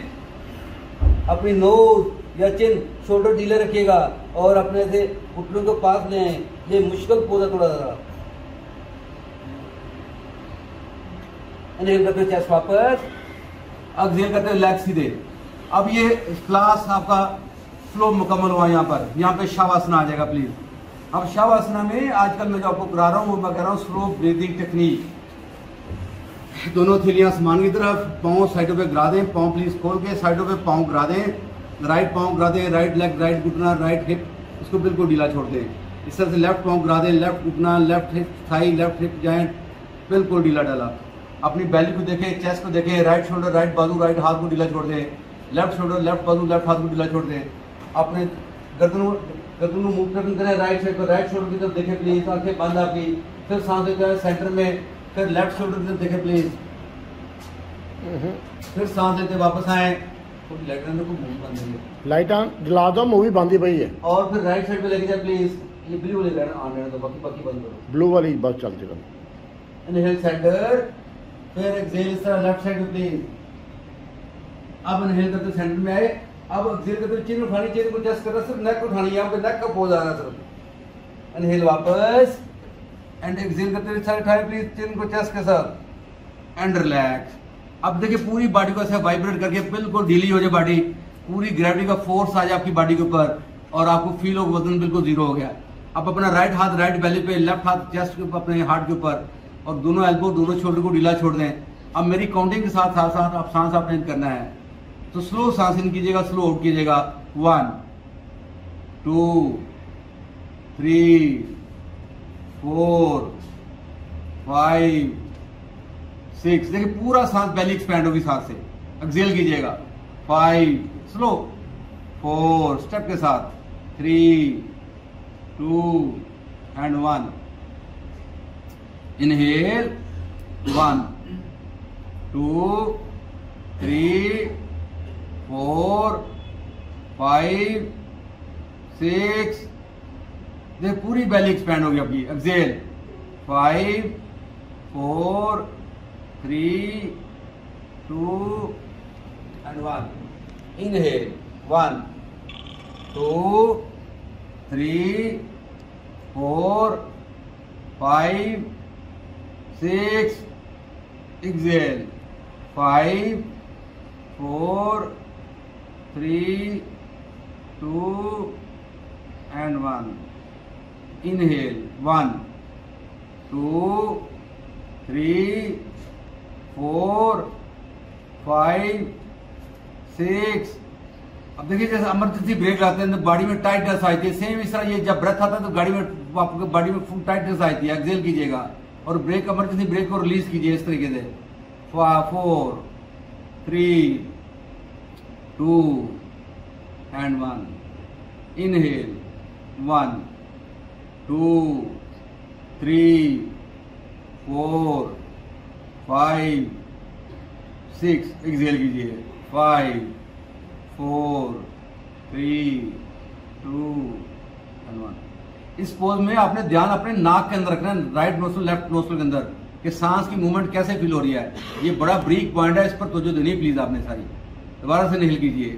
अपनी नोज़ या चिन शोल्डर ढीले रखिएगा और अपने से घुटनों के पास ले। ये मुश्किल पोज थोड़ा सा। करते चेस्ट वापस। एक्सेल करते हुए लेग सीधे। अब ये क्लास आपका फ्लो मुकम्मल हुआ यहाँ पर। यहाँ पे शवासना आ जाएगा प्लीज़ अब शवासना में आजकल मैं जो आपको करा रहा हूँ, वो मैं कह रहा हूँ स्लो ब्रीदिंग टेक्निक दोनों थिलियाँ आसमान की तरफ़, पाँव साइडों पे गिरा दें। पाँव प्लीज़ खोल के साइडों पे पाँव गिरा दें। राइट पाँव गिरा दें राइट लेग राइट घुटना राइट हिप इसको बिल्कुल ढीला छोड़ दें। इस तरह से लेफ़्ट पाँव गिरा दें लेफ़्ट घुटना left hip thigh left hip joint बिल्कुल ढीला डाला। अपनी बैली को देखें चेस्ट को देखें राइट शोल्डर राइट बाजू राइट हाथ को ढीला छोड़ दें। लेफ़्ट छोड़ो लेफ़्ट बाजू लेफ़्ट हाथ को ढीला छोड़ दें। अपने गर्दन गर्दन को मूव टर्न करें राइट साइड को राइट शोल्डर की तरफ़ देखें प्लीज़ आँखें बंद आपकी। फिर सांस लेकर सेंटर में फिर लेफ़्ट शोल्डर की तरफ़ देखें प्लीज़ हम्म। फिर सांस लेते वापस आए तो लाइट ऑन जला दो मूवी बंद ही पई है। और फिर राइट साइड पे लेके जाए प्लीज़ ये ब्लू वाली लाइन ऑन रहने दो बाकी बाकी बंद करो। ब्लू वाली बस चलती रहो इनहेल सेंटर फिर एक्सहेल इस तरह लेफ़्ट साइड पे प्लीज़ अब इनहेल करते सेंटर में आए, अब एक्सेल करते चिन उठानी चिन को जस्ट करना सिर्फ़ नेक उठानी पे नेक का पोज आ रहा है। सिर्फ़ इनहेल वापस। एंड एक्सेल करते साइड उठाए प्लीज़ चिन को चेस्ट के साथ। एंड रिलैक्स अब देखिए, पूरी बॉडी को ऐसे वाइब्रेट करके बिल्कुल ढीली हो जाए बॉडी पूरी ग्रेविटी का फोर्स आ जाए आपकी बॉडी के ऊपर, और आपको फील हो वज़न बिल्कुल ज़ीरो हो गया। अब अपना राइट हाथ राइट बैली पे लेफ़्ट हाथ चेस्ट के ऊपर, अपने हार्ट के ऊपर, और दोनों एल्बो दोनों शोल्डर को ढीला छोड़ दें। अब मेरी काउंटिंग के साथ साथ साथ आप सांस आपने करना है। तो स्लो सांस इन कीजिएगा स्लो आउट कीजिएगा। One two three four five six देखिए, पूरा सांस बेली एक्सपैंड होगी सांस से। एक्सेल कीजिएगा। फाइव स्लो फोर स्टेप के साथ। Three two and one inhale one two three four, five, six. देख, पूरी बेली एक्सपैंड होगी आपकी। Exhale five, four, three, two and one inhale one two three four five six exhale five four three two and one inhale one two three four five six अब देखिए जैसे emergency brake लाते हैं तो body में tightness आई थी। Same इस तरह ये जब ब्रेथ आता है तो गाड़ी में आपको बॉडी में फुल टाइटनेस आई थी। एक्सेल कीजिएगा। और ब्रेक इमरजेंसी ब्रेक को रिलीज़ कीजिए इस तरीके से। Four three two and one. Inhale, one, two, three, four, five, six. Exhale कीजिए। Five, four, three, two and one. इस पोज में आपने ध्यान अपने नाक के अंदर रखना है राइट नोस्टल लेफ़्ट नोस्टल के अंदर, कि सांस की मूवमेंट कैसे फील हो रही है। ये बड़ा ब्रीक पॉइंट है, इस पर तोजो देनी प्लीज़ आपने सारी। दोबारा से निकल कीजिए।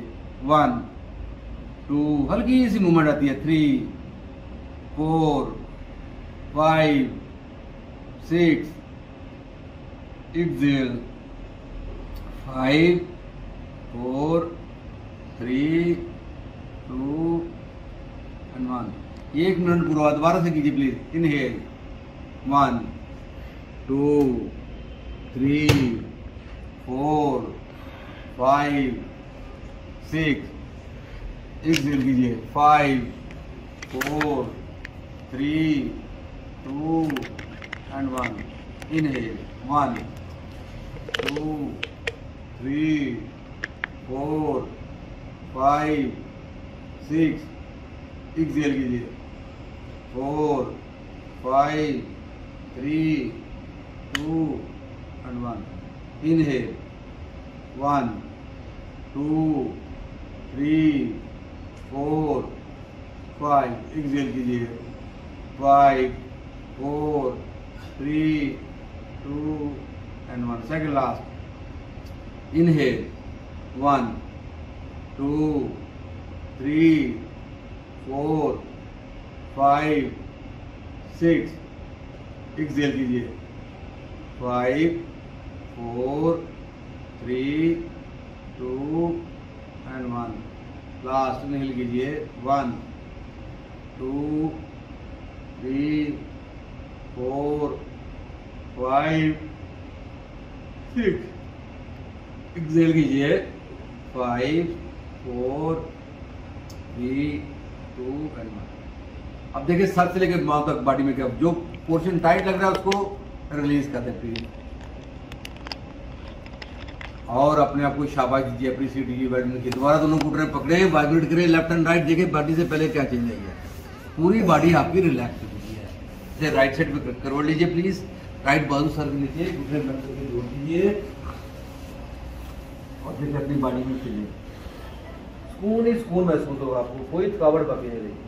वन टू हल्की सी मूवमेंट आती है। Three four five six exhale five four three two and one एक मिनट पूरा दोबारा से कीजिए please inhale one two three four five six एक एक्सेल कीजिए। Five four three two and one inhale one two three four five six exhale कीजिए। Four five three two and one inhale one two three four five exhale कीजिए। Five four three two and one second last inhale one two three four five six exhale कीजिए। Five four three two and one last inhale कीजिए. One two three four five six exhale कीजिए. Five four three two and one अब देखिए sir से लेकर mouth तक body में क्या जो पोर्शन टाइट लग रहा है उसको रिलीज़ कर देते हैं और अपने आप को शाबाश दीजिए अप्रिशिएट कीजिए बैडमिंटन की। दोबारा दोनों घुटने पकड़े वाइब्रेट करें लेफ़्ट एंड राइट देखिए बॉडी से पहले क्या चेंज आई है? पूरी बॉडी आपकी रिलैक्स हो गई है। इसे राइट साइड पे करवा लीजिए प्लीज़ राइट बाजू सर नीचे घुटने बंद करके जोड़ दीजिए। और देखिए अपनी बॉडी में चलिए। सुकून ही सुकून महसूस होगा आपको। कोई थकावट बाकी नहीं रहेगी।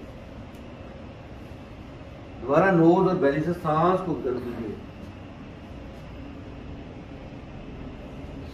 दोबारा नोज़ और बैली से सांस को कर दीजिए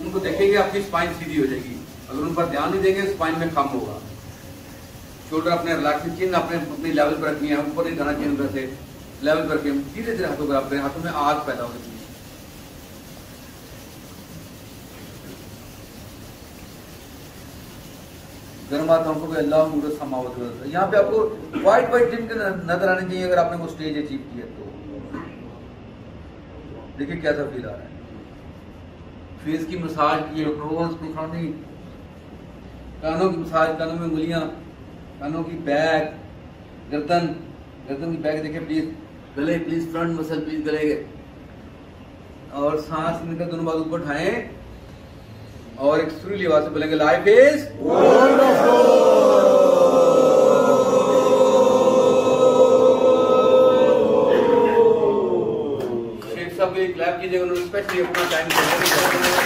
उनको देखेंगे आपकी स्पाइन सीधी हो जाएगी। अगर उन पर ध्यान नहीं देंगे स्पाइन में कम होगा। शोल्डर अपने रिलैक्स चिन्ह अपने अपनी लेवल पर रखनी है, ऊपर नहीं जाना पर से। लेवल पर रखें धीरे धीरे हाथों पर, अपने हाथों में आग पैदा होगी गर्म को भी अल्लाह मूरत समावत यहाँ पे आपको व्हाइट व्हाइट टिम के नज़र आने चाहिए, अगर आपने वो स्टेज अचीव किया तो। देखिए कैसा फील आ रहा है। फेस की मसाज की नोज़ को खानी। कानों की मसाज, कानों में उंगलियाँ, कानों की बैक गर्दन गर्दन की बैक देखिए प्लीज़ गले प्लीज़ फ्रंट मसल प्लीज़ गले और सांस निकल दोनों बाजू ऊपर उठाए। और एक सुरीली आवाज़ से बोलेंगे लाइफ इज़ शेख साहब के लिए क्लैप कीजिएगा उन्होंने स्पेशली अपना टाइम